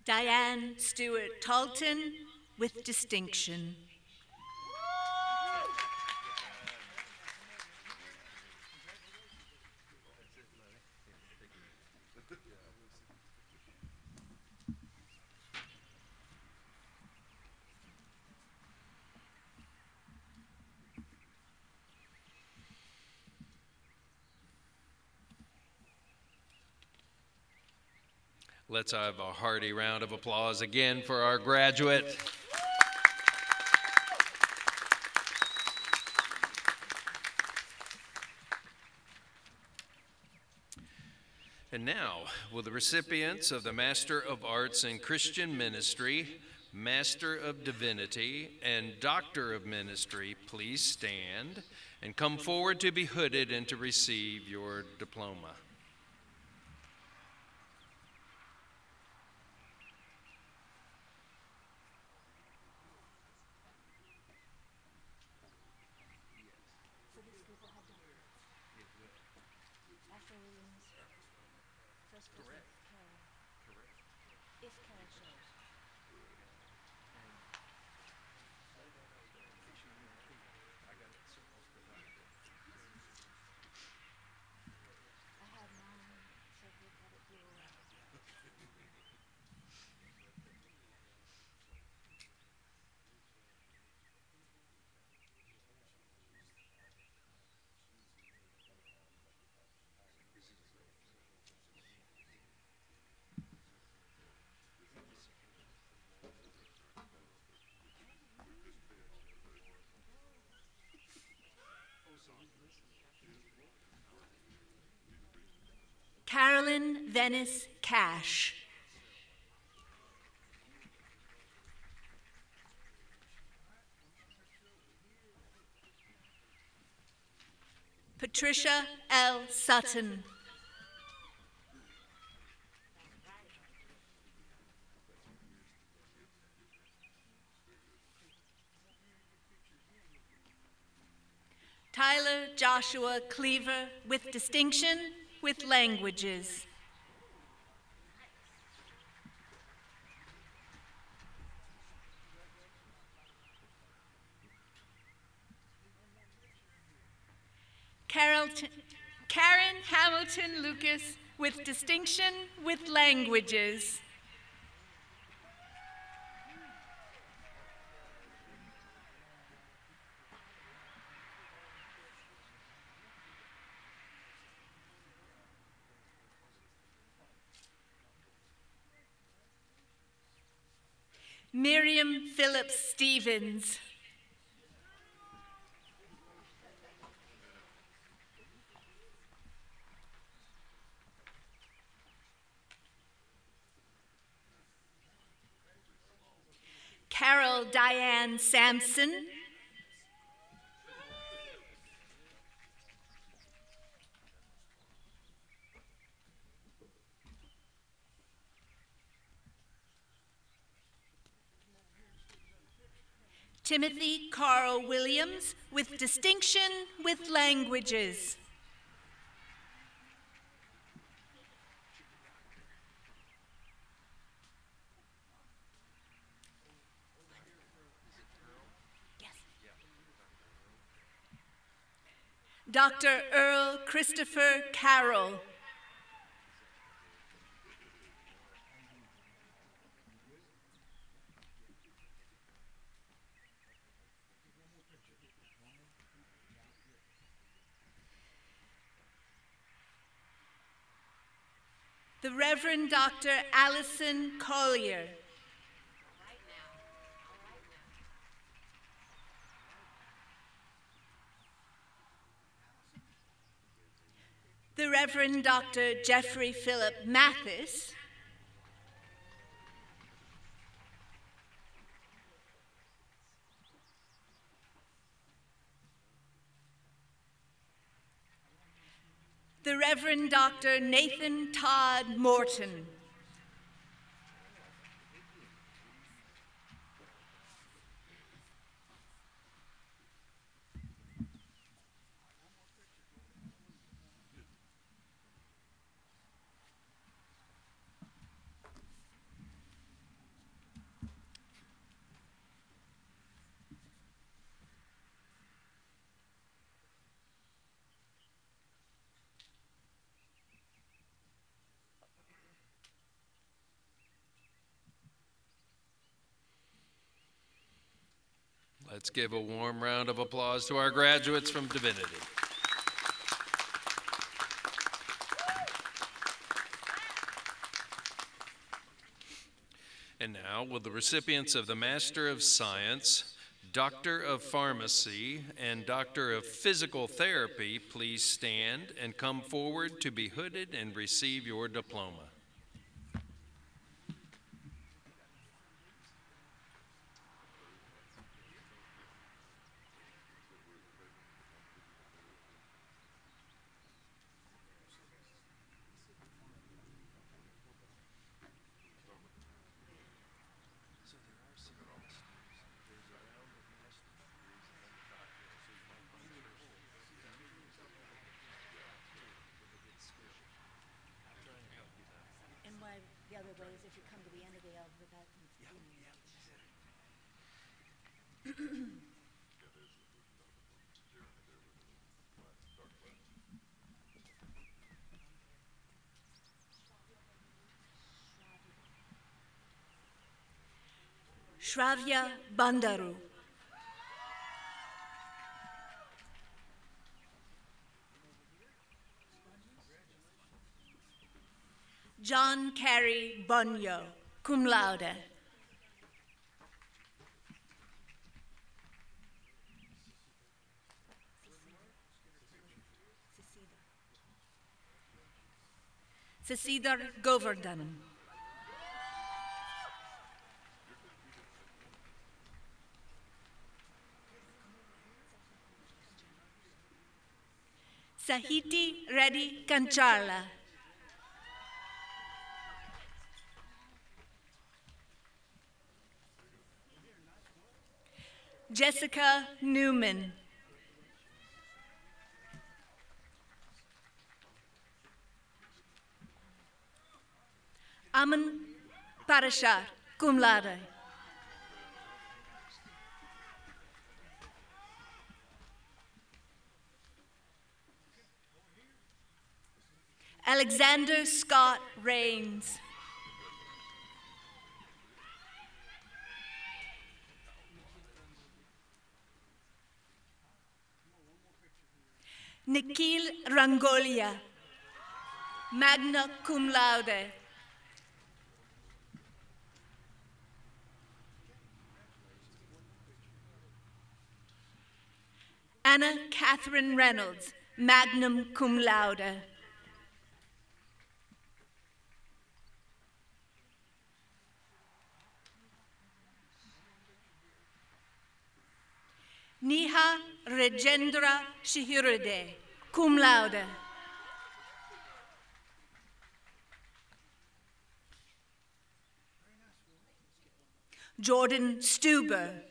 Diane Stewart Talton with distinction. Let's have a hearty round of applause again for our graduate. And now, will the recipients of the Master of Arts in Christian Ministry, Master of Divinity, and Doctor of Ministry please stand and come forward to be hooded and to receive your diploma? Venice Cash. Patricia L. Sutton. Tyler Joshua Cleaver with distinction with languages. Carolton, Karen Hamilton Lucas with distinction with languages. Miriam Phillips Stevens. Carol Diane Sampson. Timothy Carl Williams with distinction with languages. Dr. Earl Christopher Carroll. The Reverend Dr. Allison Collier. The Reverend Dr. Jeffrey Philip Mathis. The Reverend Dr. Nathan Todd Morton. Let's give a warm round of applause to our graduates from Divinity. And now, will the recipients of the Master of Science, Doctor of Pharmacy, and Doctor of Physical Therapy please stand and come forward to be hooded and receive your diploma? And why the other way is if you come to the end of the alphabet. Shravya Bandaru. John Carey Bonyo, cum laude. Sasidhar Govardhan. Sahiti Reddy Kancharla. Jessica Newman. Aman Parashar, cum laude. Alexander Scott Rains. Nikhil Rangolia, magna cum laude. Anna Catherine Reynolds, magnum cum laude. Niha Rajendra Shihirade, cum laude. Jordan Stuber.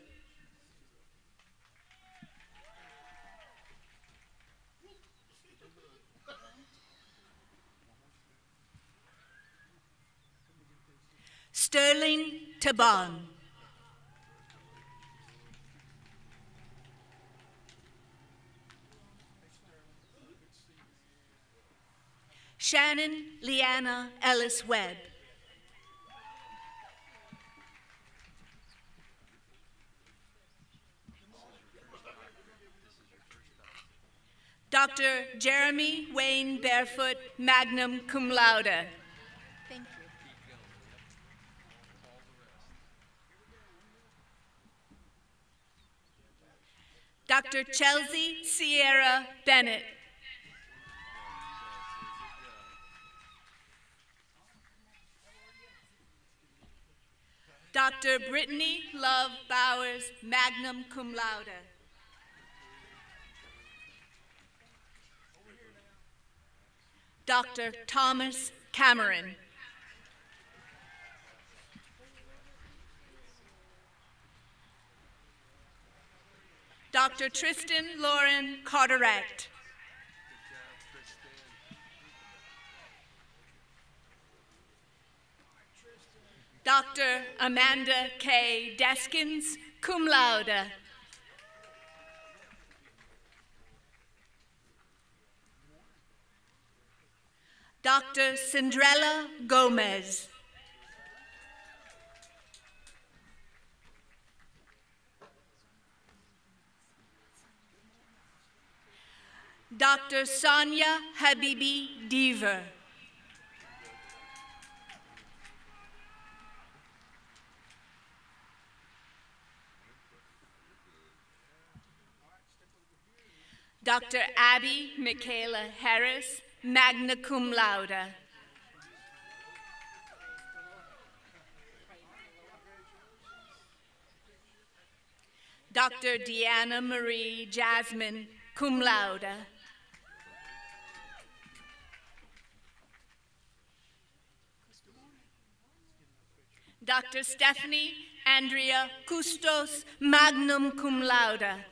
Sterling Taban. Shannon Leanna Ellis Webb. Dr. Jeremy Wayne Barefoot, magna cum laude. Thank you. Dr. Chelsea Sierra Bennett. Dr. Brittany Love Bowers, magna cum laude. Dr. Thomas Cameron. Dr. Tristan Lauren Carteret. Dr. Amanda K. Deskins, cum laude. Dr. Cinderella Gomez. Dr. Sonia Habibi Deaver. Dr. Abby Michaela Harris, magna cum laude. Dr. Deanna Marie Jasmine, cum laude. Dr. Stephanie Andrea Custos, magnum cum laude.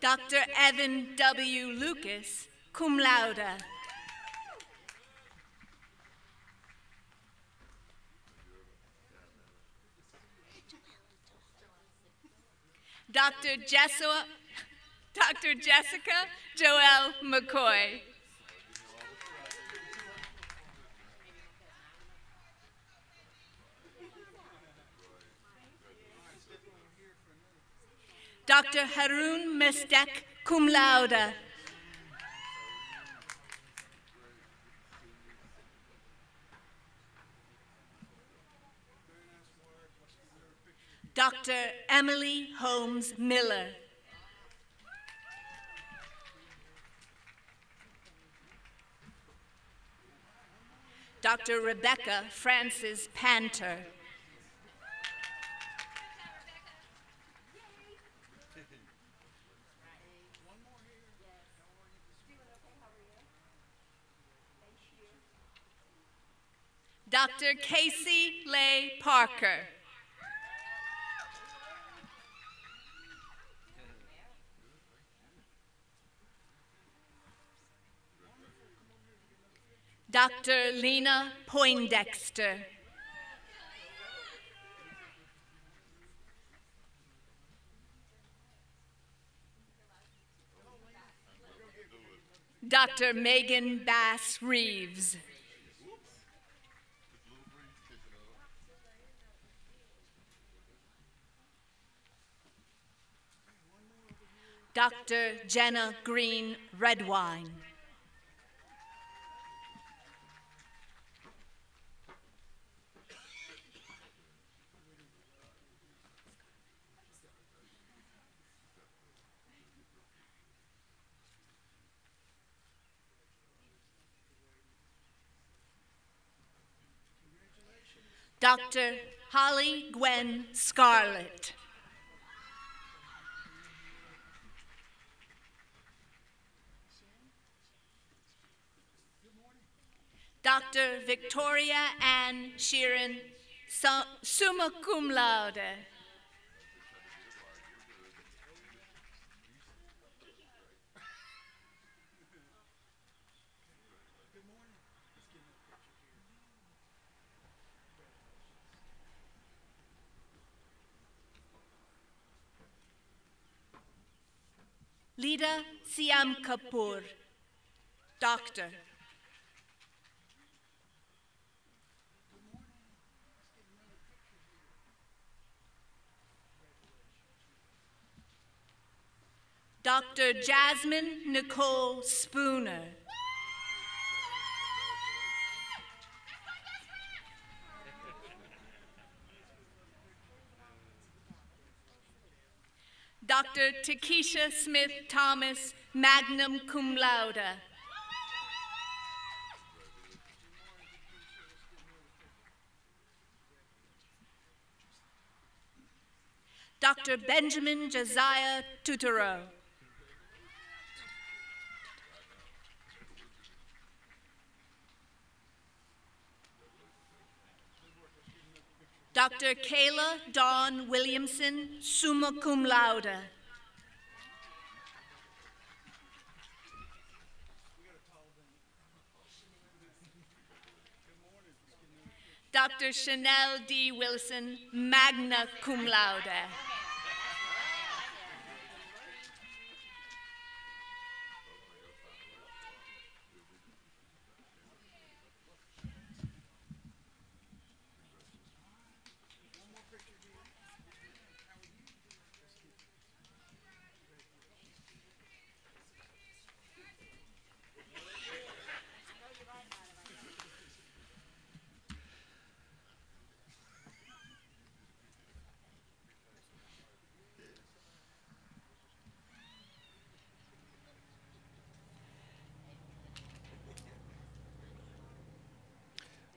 Dr. Evan W. Lucas, cum laude. Dr. Jessua, Dr. Jessica Joelle McCoy. Dr. Harun Mestek, cum laude. Dr. Emily Holmes Miller. Dr. Rebecca Francis Panter. Dr. Casey Lay Parker. Dr. Lena Poindexter. Dr. Megan Bass Reeves. Dr. Jenna Green Redwine. Dr. Holly Gwen Scarlett. Dr. Victoria Ann Sheeran, summa cum laude. Lida Siam Kapoor, doctor. Dr. Jasmine Nicole Spooner. Dr. Takesha Smith Thomas, magna cum laude. Dr. Benjamin Josiah Tutoro. Dr. Kayla Dawn Williamson, summa cum laude. Dr. Chanel D. Wilson, magna cum laude.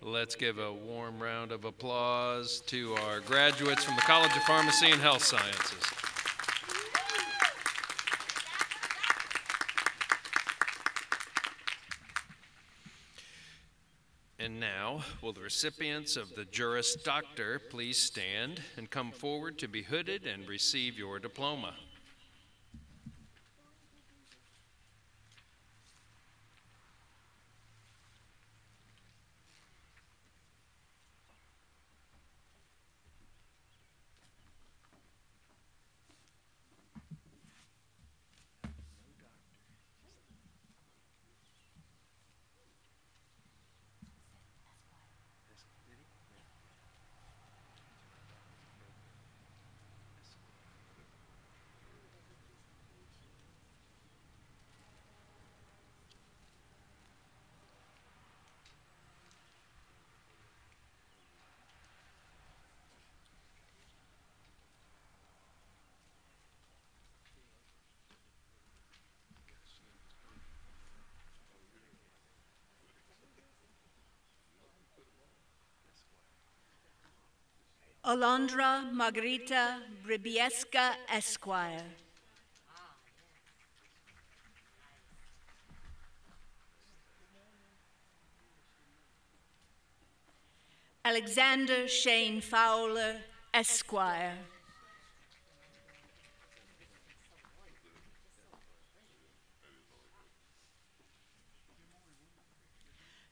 Let's give a warm round of applause to our graduates from the College of Pharmacy and Health Sciences. And now, will the recipients of the Juris Doctor please stand and come forward to be hooded and receive your diploma? Alondra Margarita Bribiesca, Esquire. Alexander Shane Fowler, Esquire.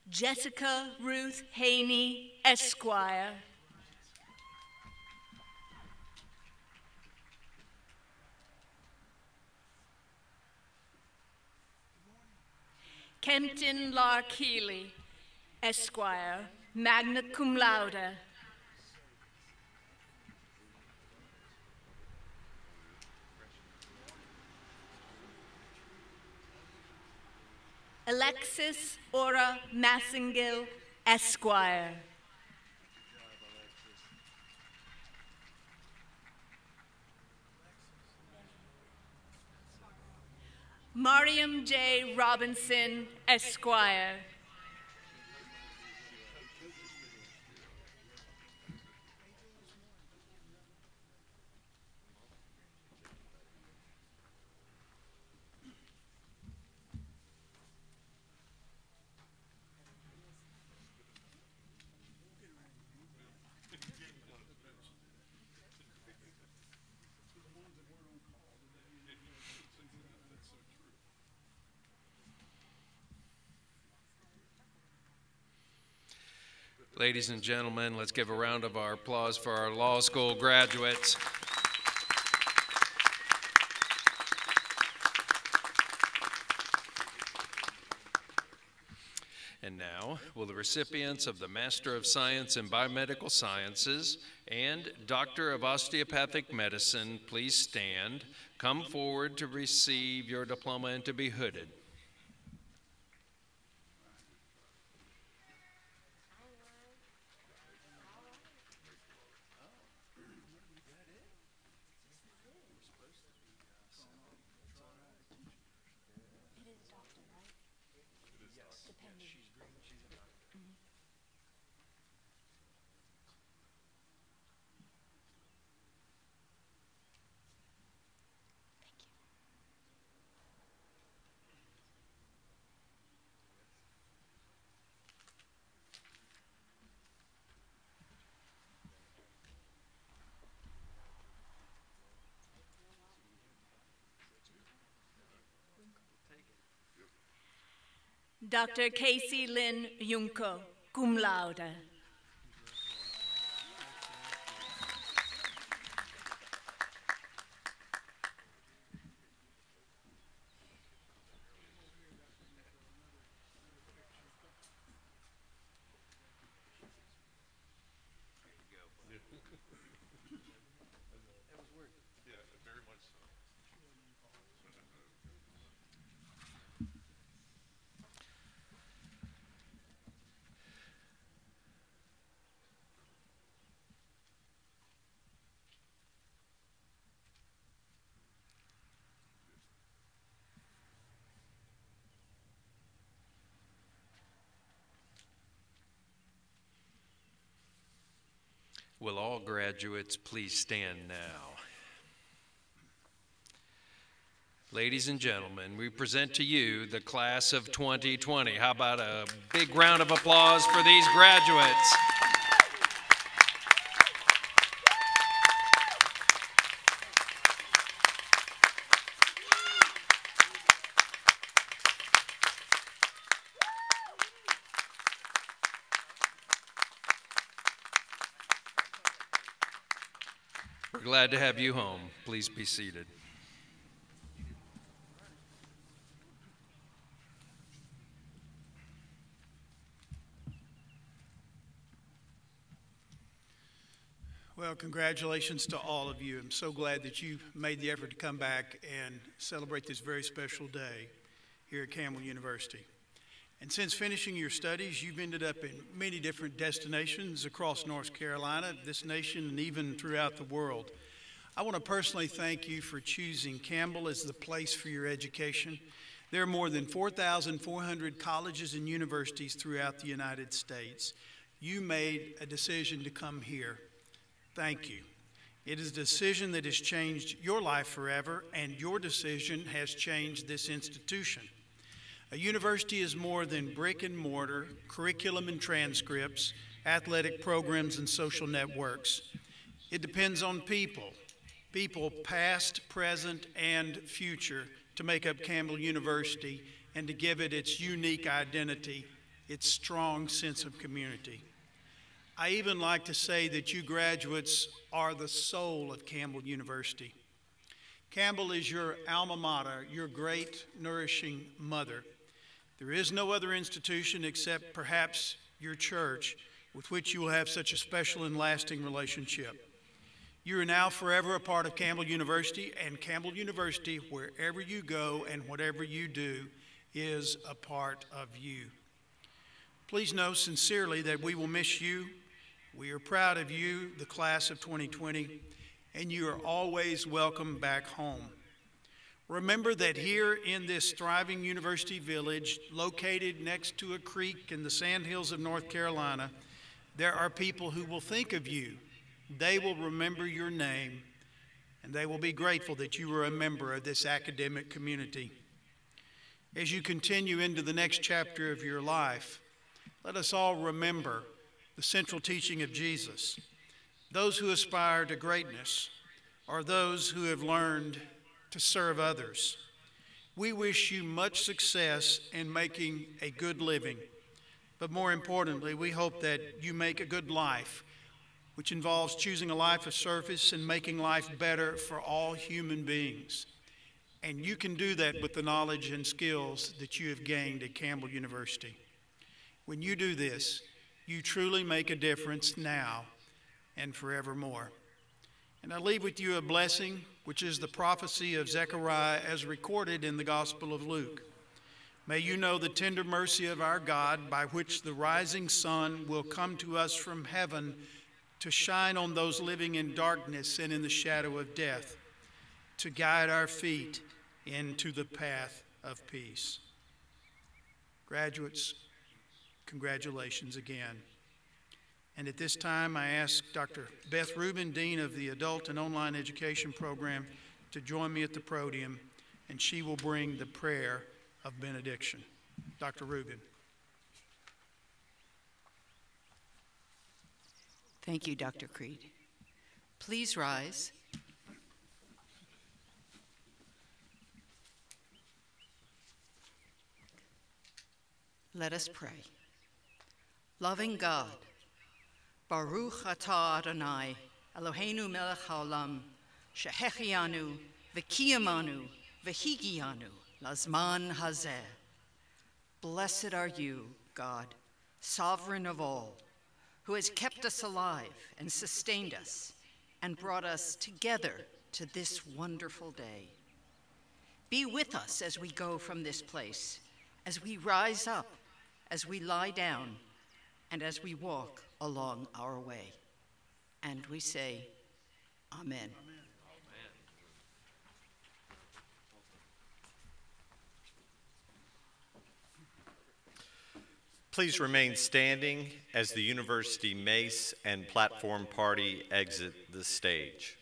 Jessica Ruth Haney, Esquire. Kempton Lark Esquire, magna cum laude. Alexis Ora Massengill, Esquire. Mariam J. Robinson, Esquire. Ladies and gentlemen, let's give a round of our applause for our law school graduates. And now, will the recipients of the Master of Science in Biomedical Sciences and Doctor of Osteopathic Medicine please stand, come forward to receive your diploma and to be hooded? Dr. Casey Lynn Junko, cum laude. Will all graduates please stand now? Ladies and gentlemen, we present to you the class of 2020. How about a big round of applause for these graduates? Glad to have you home. Please be seated. Well, congratulations to all of you. I'm so glad that you made the effort to come back and celebrate this very special day here at Campbell University. And since finishing your studies, you've ended up in many different destinations across North Carolina, this nation, and even throughout the world. I want to personally thank you for choosing Campbell as the place for your education. There are more than 4,400 colleges and universities throughout the United States. You made a decision to come here. Thank you. It is a decision that has changed your life forever, and your decision has changed this institution. A university is more than brick and mortar, curriculum and transcripts, athletic programs, and social networks. It depends on people, people past, present, and future, to make up Campbell University and to give it its unique identity, its strong sense of community. I even like to say that you graduates are the soul of Campbell University. Campbell is your alma mater, your great nourishing mother. There is no other institution except perhaps your church with which you will have such a special and lasting relationship. You are now forever a part of Campbell University, and Campbell University, wherever you go and whatever you do, is a part of you. Please know sincerely that we will miss you. We are proud of you, the class of 2020, and you are always welcome back home. Remember that here in this thriving university village, located next to a creek in the sandhills of North Carolina, there are people who will think of you. They will remember your name, and they will be grateful that you were a member of this academic community. As you continue into the next chapter of your life, let us all remember the central teaching of Jesus. Those who aspire to greatness are those who have learned to serve others. We wish you much success in making a good living. But more importantly, we hope that you make a good life, which involves choosing a life of service and making life better for all human beings. And you can do that with the knowledge and skills that you have gained at Campbell University. When you do this, you truly make a difference now and forevermore. And I leave with you a blessing, which is the prophecy of Zechariah as recorded in the Gospel of Luke. May you know the tender mercy of our God, by which the rising sun will come to us from heaven to shine on those living in darkness and in the shadow of death, to guide our feet into the path of peace. Graduates, congratulations again. And at this time, I ask Dr. Beth Rubin, Dean of the Adult and Online Education Program, to join me at the podium, and she will bring the prayer of benediction. Dr. Rubin. Thank you, Dr. Creed. Please rise. Let us pray. Loving God, Baruch atah Adonai, Eloheinu melech haolam, shehechianu, v'kiyamanu, v'higianu, lazman hazeh. Blessed are you, God, sovereign of all, who has kept us alive and sustained us and brought us together to this wonderful day. Be with us as we go from this place, as we rise up, as we lie down, and as we walk along our way. And we say, Amen. Please remain standing as the University Mace and Platform Party exit the stage.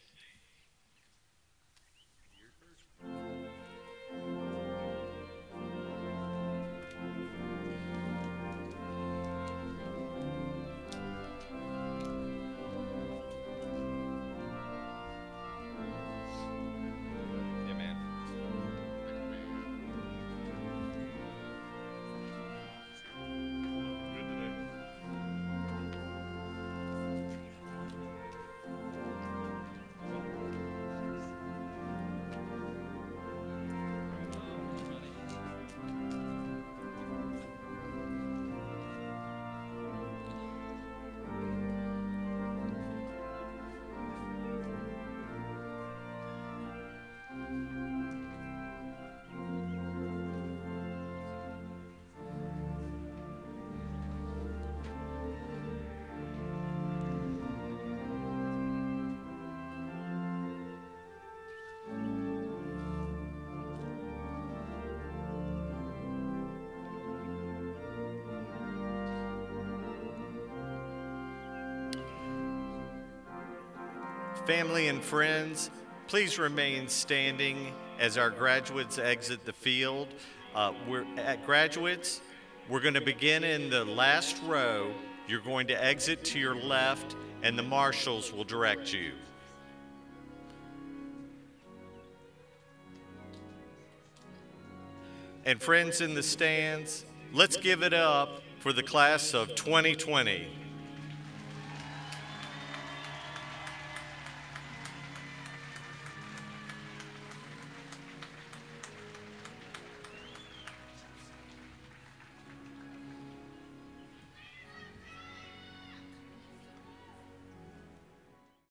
Family and friends, please remain standing as our graduates exit the field. Uh, we're at graduates, we're going to begin in the last row. You're going to exit to your left, and the marshals will direct you. And friends in the stands, let's give it up for the class of 2020.